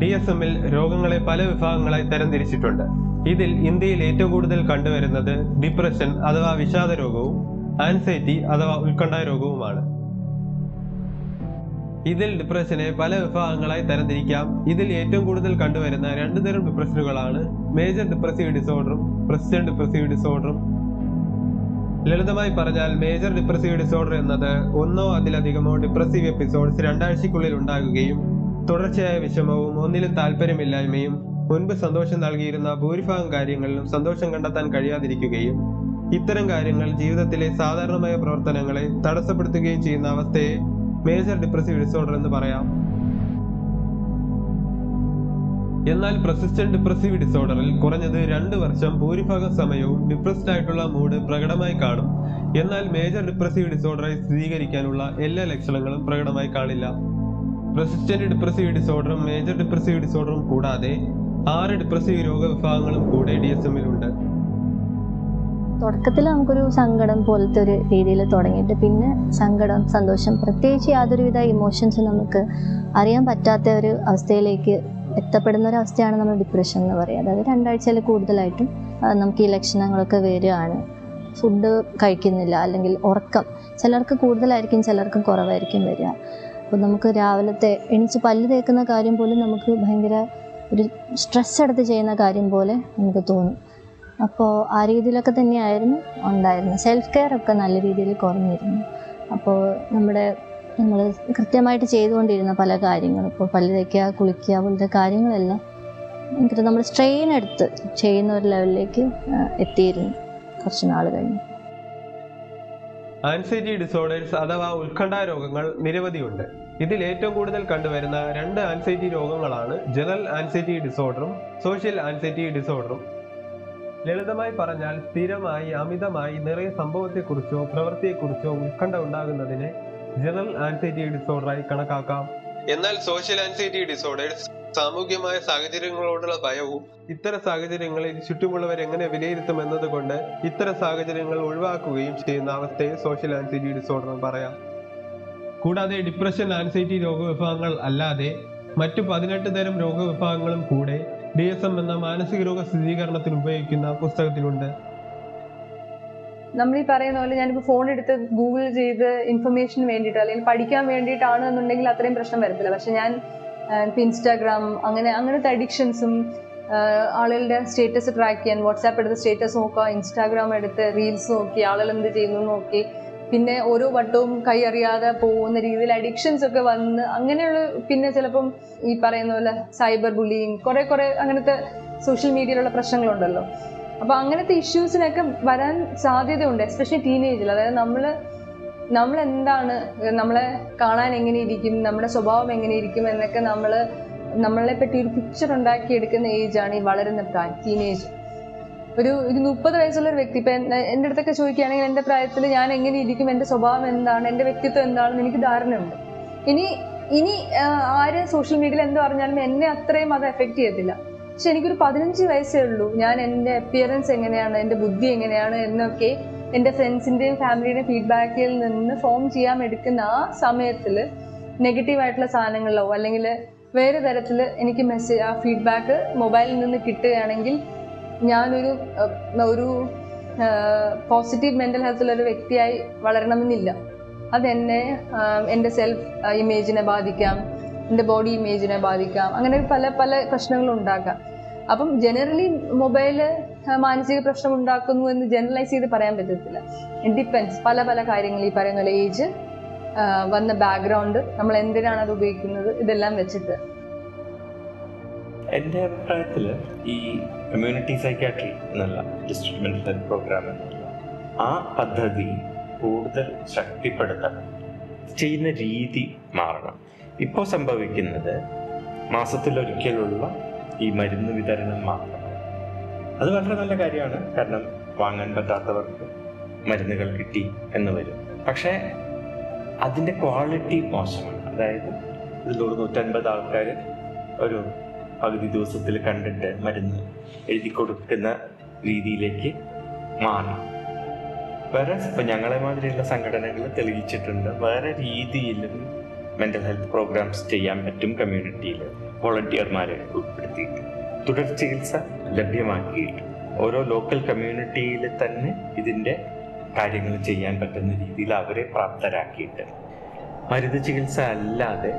ഡി എസ് എമ്മിൽ രോഗങ്ങളെ പല വിഭാഗങ്ങളായി തരംതിരിച്ചിട്ടുണ്ട്. ഇതിൽ ഇന്ത്യയിൽ ഏറ്റവും കൂടുതൽ കണ്ടുവരുന്നത് ഡിപ്രഷൻ അഥവാ വിഷാദ രോഗവും ആൻസൈറ്റി അഥവാ ഉത്കണ്ഠ രോഗവുമാണ്. ഇതിൽ ഡിപ്രഷനെ പല വിഭാഗങ്ങളായി തരംതിരിക്കാം. ഇതിൽ ഏറ്റവും കൂടുതൽ കണ്ടുവരുന്ന രണ്ടു തരം ഡിപ്രഷനുകളാണ് മേജർ ഡിപ്രസീവ് ഡിസോർഡറും പ്രസിഡന്റ് ഡിപ്രസീവ് ഡിസോർഡറും ലളിതമായി പറഞ്ഞാൽ മേജർ ഡിപ്രസീവ് ഡിസോർഡർ എന്നത് ഒന്നോ അതിലധികമോ ഡിപ്രസീവ് എപ്പിസോഡ്സ് രണ്ടാഴ്ചക്കുള്ളിൽ ഉണ്ടാകുകയും തുടർച്ചയായ വിഷമവും ഒന്നിലും താല്പര്യമില്ലായ്മയും മുൻപ് സന്തോഷം നൽകിയിരുന്ന ഭൂരിഭാഗം കാര്യങ്ങളിലും സന്തോഷം കണ്ടെത്താൻ കഴിയാതിരിക്കുകയും ഇത്തരം കാര്യങ്ങൾ ജീവിതത്തിലെ സാധാരണമായ പ്രവർത്തനങ്ങളെ തടസ്സപ്പെടുത്തുകയും ചെയ്യുന്ന അവസ്ഥയെ മേജർ ഡിപ്രസീവ് ഡിസോർഡർ എന്ന് പറയാം. എന്നാൽ പ്രസിസ്റ്റന്റ് ഡിപ്രസീവ് ഡിസോർഡറിൽ കുറഞ്ഞത് രണ്ട് വർഷം ഭൂരിഭാഗം സമയവും ഡിപ്രസ്ഡ് ആയിട്ടുള്ള മൂഡ് പ്രകടമായി കാണും. എന്നാൽ മേജർ ഡിപ്രസീവ് ഡിസോർഡറെ സ്ഥിരീകരിക്കാനുള്ള എല്ലാ ലക്ഷണങ്ങളും പ്രകടമായി കാണില്ല. പ്രസിസ്റ്റന്റ് ഡിപ്രസീവ് ഡിസോർഡറും മേജർ ഡിപ്രസീവ് ഡിസോർഡറും കൂടാതെ ആറ് ഡിപ്രസീവ് രോഗവിഭാഗങ്ങളും കൂടെ ഡി എസ് എമ്മിലുണ്ട് തുടക്കത്തിൽ നമുക്കൊരു സങ്കടം പോലത്തെ ഒരു രീതിയിൽ തുടങ്ങിയിട്ട് പിന്നെ സങ്കടം സന്തോഷം പ്രത്യേകിച്ച് യാതൊരുവിധ ഇമോഷൻസ് നമുക്ക് അറിയാൻ പറ്റാത്ത ഒരു അവസ്ഥയിലേക്ക് എത്തപ്പെടുന്ന ഒരു അവസ്ഥയാണ് നമ്മൾ ഡിപ്രഷൻ എന്ന് പറയുക. അതായത് രണ്ടാഴ്ചയിൽ കൂടുതലായിട്ടും നമുക്ക് ഈ ലക്ഷണങ്ങളൊക്കെ വരികയാണ്. ഫുഡ് കഴിക്കുന്നില്ല അല്ലെങ്കിൽ ഉറക്കം. ചിലർക്ക് കൂടുതലായിരിക്കും ചിലർക്ക് കുറവായിരിക്കും വരിക. അപ്പോൾ നമുക്ക് രാവിലത്തെ എണീച്ച് പല്ല് തേക്കുന്ന കാര്യം പോലും നമുക്ക് ഭയങ്കര ഒരു സ്ട്രെസ് എടുത്ത് ചെയ്യുന്ന കാര്യം പോലെ നമുക്ക് തോന്നും. അപ്പോൾ ആ രീതിയിലൊക്കെ തന്നെയായിരുന്നു ഉണ്ടായിരുന്നത്. സെൽഫ് കെയർ ഒക്കെ നല്ല രീതിയിൽ കുറഞ്ഞിരുന്നു. അപ്പോൾ നമ്മുടെ നമ്മൾ കൃത്യമായിട്ട് ചെയ്തുകൊണ്ടിരുന്ന പല കാര്യങ്ങളും ഇപ്പോൾ പല്ല് തയ്ക്കുക കുളിക്കുക പോലത്തെ കാര്യങ്ങളെല്ലാം എനിക്ക് നമ്മൾ സ്ട്രെയിൻ എടുത്ത് ചെയ്യുന്ന ഒരു ലെവലിലേക്ക് എത്തിയിരുന്നു കുറച്ച് നാൾ കഴിഞ്ഞ്. ആൻസൈറ്റി ഡിസോർഡേഴ്സ് അഥവാ ഉത്കണ്ഠ രോഗങ്ങൾ നിരവധിയുണ്ട്. ഇതിൽ ഏറ്റവും കൂടുതൽ കണ്ടുവരുന്ന രണ്ട് ആൻസൈറ്റി രോഗങ്ങളാണ് ജനറൽ ആൻസൈറ്റി ഡിസോർഡറും സോഷ്യൽ ആൻസൈറ്റി ഡിസോർഡറും ലളിതമായി പറഞ്ഞാൽ സ്ഥിരമായി അമിതമായി നിറയെ സംഭവത്തെക്കുറിച്ചോ പ്രവൃത്തിയെക്കുറിച്ചോ ഉത്കണ്ഠ ഉണ്ടാകുന്നതിനെ ജനറൽ ആൻസൈറ്റി ഡിസോർഡറായി കണക്കാക്കാം. എന്നാൽ സോഷ്യൽ ആൻസൈറ്റി ഡിസോർഡേഴ്സ് സാമൂഹ്യമായ സാഹചര്യങ്ങളോടുള്ള ഭയവും ഇത്തരം സാഹചര്യങ്ങളിൽ ചുറ്റുമുള്ളവർ എങ്ങനെ വിലയിരുത്തും എന്നതുകൊണ്ട് ഇത്തരം സാഹചര്യങ്ങൾ ഒഴിവാക്കുകയും ചെയ്യുന്ന അവസ്ഥയെ സോഷ്യൽ ആൻസൈറ്റി ഡിസോർഡർ എന്ന് പറയാം. കൂടാതെ ഡിപ്രഷൻ ആൻസൈറ്റി രോഗവിഭാഗങ്ങൾ അല്ലാതെ മറ്റു പതിനെട്ട് തരം രോഗവിഭാഗങ്ങളും കൂടെ ഡി എസ് എം എന്ന മാനസിക രോഗ സ്ഥിരീകരണത്തിന് ഉപയോഗിക്കുന്ന പുസ്തകത്തിലുണ്ട്. നമ്മൾ ഈ പറയുന്ന പോലെ ഞാനിപ്പോൾ ഫോൺ എടുത്ത് ഗൂഗിൾ ചെയ്ത് ഇൻഫർമേഷന് വേണ്ടിയിട്ട് അല്ലെങ്കിൽ പഠിക്കാൻ വേണ്ടിയിട്ടാണ് എന്നുണ്ടെങ്കിൽ അത്രയും പ്രശ്നം വരത്തില്ല. പക്ഷെ ഞാൻ ഇപ്പം ഇൻസ്റ്റാഗ്രാം അങ്ങനെ അങ്ങനത്തെ അഡിക്ഷൻസും ആളുകളുടെ സ്റ്റേറ്റസ് ട്രാക്ക് ചെയ്യാൻ വാട്സാപ്പ് എടുത്ത് സ്റ്റേറ്റസ് നോക്കുക ഇൻസ്റ്റാഗ്രാം എടുത്ത് റീൽസ് നോക്കി ആളുകൾ എന്ത് ചെയ്യുന്നു നോക്കി പിന്നെ ഓരോ വട്ടവും കൈ അറിയാതെ പോകുന്ന രീതിയിൽ അഡിക്ഷൻസ് ഒക്കെ വന്ന് അങ്ങനെയുള്ള പിന്നെ ചിലപ്പം ഈ പറയുന്ന പോലെ സൈബർ ബുള്ളിങ് കുറെ കുറെ അങ്ങനത്തെ സോഷ്യൽ മീഡിയയിലുള്ള പ്രശ്നങ്ങളുണ്ടല്ലോ. അപ്പൊ അങ്ങനത്തെ ഇഷ്യൂസിനൊക്കെ വരാൻ സാധ്യതയുണ്ട് എസ്പെഷ്യലി ടീനേജിൽ അതായത് നമ്മൾ നമ്മൾ എന്താണ് നമ്മളെ കാണാൻ എങ്ങനെ ഇരിക്കും നമ്മുടെ സ്വഭാവം എങ്ങനെ ഇരിക്കും എന്നൊക്കെ നമ്മൾ നമ്മളെ പറ്റി ഒരു പിക്ചർ ഉണ്ടാക്കി എടുക്കുന്ന ഏജാണ് ഈ വളരുന്ന പ്രായം ടീനേജ് ഒരു ഒരു മുപ്പത് വയസ്സുള്ള ഒരു വ്യക്തി. ഇപ്പം എന്റെ അടുത്തൊക്കെ ചോദിക്കുകയാണെങ്കിൽ എന്റെ പ്രായത്തിൽ ഞാൻ എങ്ങനെ ഇരിക്കും എന്റെ സ്വഭാവം എന്താണ് എന്റെ വ്യക്തിത്വം എന്താണെന്ന് എനിക്ക് ധാരണയുണ്ട്. ഇനി ഇനി ആര് സോഷ്യൽ മീഡിയയിൽ എന്ത് പറഞ്ഞാലും എന്നെ അത്രയും അത് എഫക്റ്റ് ചെയ്യത്തില്ല. പക്ഷെ എനിക്കൊരു പതിനഞ്ച് വയസ്സേ ഉള്ളൂ. ഞാൻ എന്റെ അപ്പിയറൻസ് എങ്ങനെയാണ് എന്റെ ബുദ്ധി എങ്ങനെയാണ് എന്നൊക്കെ എന്റെ ഫ്രണ്ട്സിന്റെയും ഫാമിലിയുടെയും ഫീഡ്ബാക്കിൽ നിന്ന് ഫോം ചെയ്യാൻ എടുക്കുന്ന ആ സമയത്തിൽ നെഗറ്റീവായിട്ടുള്ള സാധനങ്ങളിലോ അല്ലെങ്കിൽ വേറെ തരത്തിൽ എനിക്ക് മെസ്സേജ് ആ ഫീഡ്ബാക്ക് മൊബൈലിൽ നിന്ന് കിട്ടുകയാണെങ്കിൽ ഞാനൊരു ഒരു പോസിറ്റീവ് മെന്റൽ ഹെൽത്തുള്ള ഒരു വ്യക്തിയായി വളരണമെന്നില്ല. അതെന്നെ എന്റെ സെൽഫ് ഇമേജിനെ ബാധിക്കാം എന്റെ ബോഡി ഇമേജിനെ ബാധിക്കാം അങ്ങനെ പല പല പ്രശ്നങ്ങളും ഉണ്ടാക്കാം അപ്പം ജനറലി മൊബൈൽ മാനസിക പ്രശ്നം ഉണ്ടാക്കുന്നു എന്ന് ജനറലൈസ് ചെയ്ത് പറയാൻ പറ്റത്തില്ല. ഡിപ്പെൻസ് പല പല കാര്യങ്ങൾ ഈ പറയുന്ന ഏജ് വന്ന ബാക്ക്ഗ്രൗണ്ട് നമ്മൾ എന്തിനാണ് അത് ഉപയോഗിക്കുന്നത് ഇതെല്ലാം വെച്ചിട്ട്. എന്റെ അഭിപ്രായത്തിൽ ഈ കമ്മ്യൂണിറ്റി സൈക്കാട്രി എന്നുള്ള ഡിസ്ട്രിക്ട് മെന്റൽ ഹെൽത്ത് പ്രോഗ്രാം എന്നുള്ള ആ പദ്ധതി കൂടുതൽ ശക്തിപ്പെടുത്തണം ചെയ്യുന്ന രീതി മാറണം. ഇപ്പോൾ സംഭവിക്കുന്നത് മാസത്തിലൊരിക്കലുള്ള ഈ മരുന്ന് വിതരണം മാത്രം. അത് വളരെ നല്ല കാര്യമാണ്. കാരണം വാങ്ങാൻ പറ്റാത്തവർക്ക് മരുന്നുകൾ കിട്ടി എന്ന് വരും. പക്ഷേ അതിന്റെ ക്വാളിറ്റി മോശമാണ്. അതായത് ഇതിലൂടെ നൂറ്റൻപത് ആൾക്കാർ ഒരു പകുതി ദിവസത്തിൽ കണ്ടിട്ട് മരുന്ന് എഴുതി കൊടുക്കുന്ന രീതിയിലേക്ക് മാറി. വേറെ ഇപ്പം ഞങ്ങളെ മാതിരിയുള്ള സംഘടനകൾ തെളിയിച്ചിട്ടുണ്ട്. വേറെ രീതിയിലും മെന്റൽ ഹെൽത്ത് പ്രോഗ്രാംസ് ചെയ്യാൻ പറ്റും കമ്മ്യൂണിറ്റിയിൽ വോളണ്ടിയർമാരെ ഉൾപ്പെടുത്തിയിട്ട്. തുടർ ചികിത്സ ലഭ്യമാക്കിയിട്ട്. ഓരോ ലോക്കൽ കമ്മ്യൂണിറ്റിയിൽ തന്നെ ഇതിന്റെ കാര്യങ്ങൾ ചെയ്യാൻ പറ്റുന്ന രീതിയിൽ അവരെ പ്രാപ്തരാക്കിയിട്ട്. മരുന്ന് ചികിത്സ അല്ലാതെ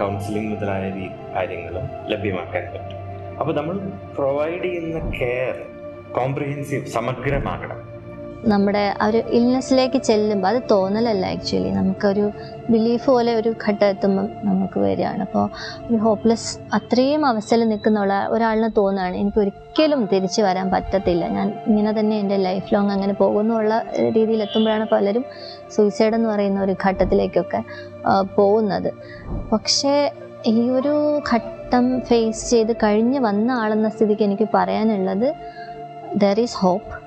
കൗൺസിലിംഗ് മുതലായ കാര്യങ്ങളും ലഭ്യമാക്കാൻ പറ്റും. അപ്പോൾ നമ്മൾ പ്രൊവൈഡ് ചെയ്യുന്ന കെയർ കോംപ്രിഹെൻസീവ് സമഗ്രമാകണം. നമ്മുടെ ആ ഒരു ഇൽനെസ്സിലേക്ക് ചെല്ലുമ്പോൾ അത് തോന്നലല്ല ആക്ച്വലി നമുക്കൊരു ബിലീഫ് പോലെ ഒരു ഘട്ടം എത്തുമ്പം നമുക്ക് വരികയാണ്. അപ്പോൾ ഒരു ഹോപ്പ്ലെസ് അത്രയും അവസ്ഥയിൽ നിൽക്കുന്ന ഒരാ- ഒരാളിന് തോന്നുകയാണ്. എനിക്ക് ഒരിക്കലും തിരിച്ചു വരാൻ പറ്റത്തില്ല. ഞാൻ ഇങ്ങനെ തന്നെ എന്റെ ലൈഫ് ലോങ് അങ്ങനെ പോകുന്നുള്ള രീതിയിൽ എത്തുമ്പോഴാണ് പലരും സൂയിസൈഡ് എന്ന് പറയുന്ന ഒരു ഘട്ടത്തിലേക്കൊക്കെ പോകുന്നത്. പക്ഷേ ഈ ഒരു ഘട്ടം ഫേസ് ചെയ്ത് കഴിഞ്ഞ് വന്ന ആളെന്ന സ്ഥിതിക്ക് എനിക്ക് പറയാനുള്ളത് ദർ ഈസ് ഹോപ്പ്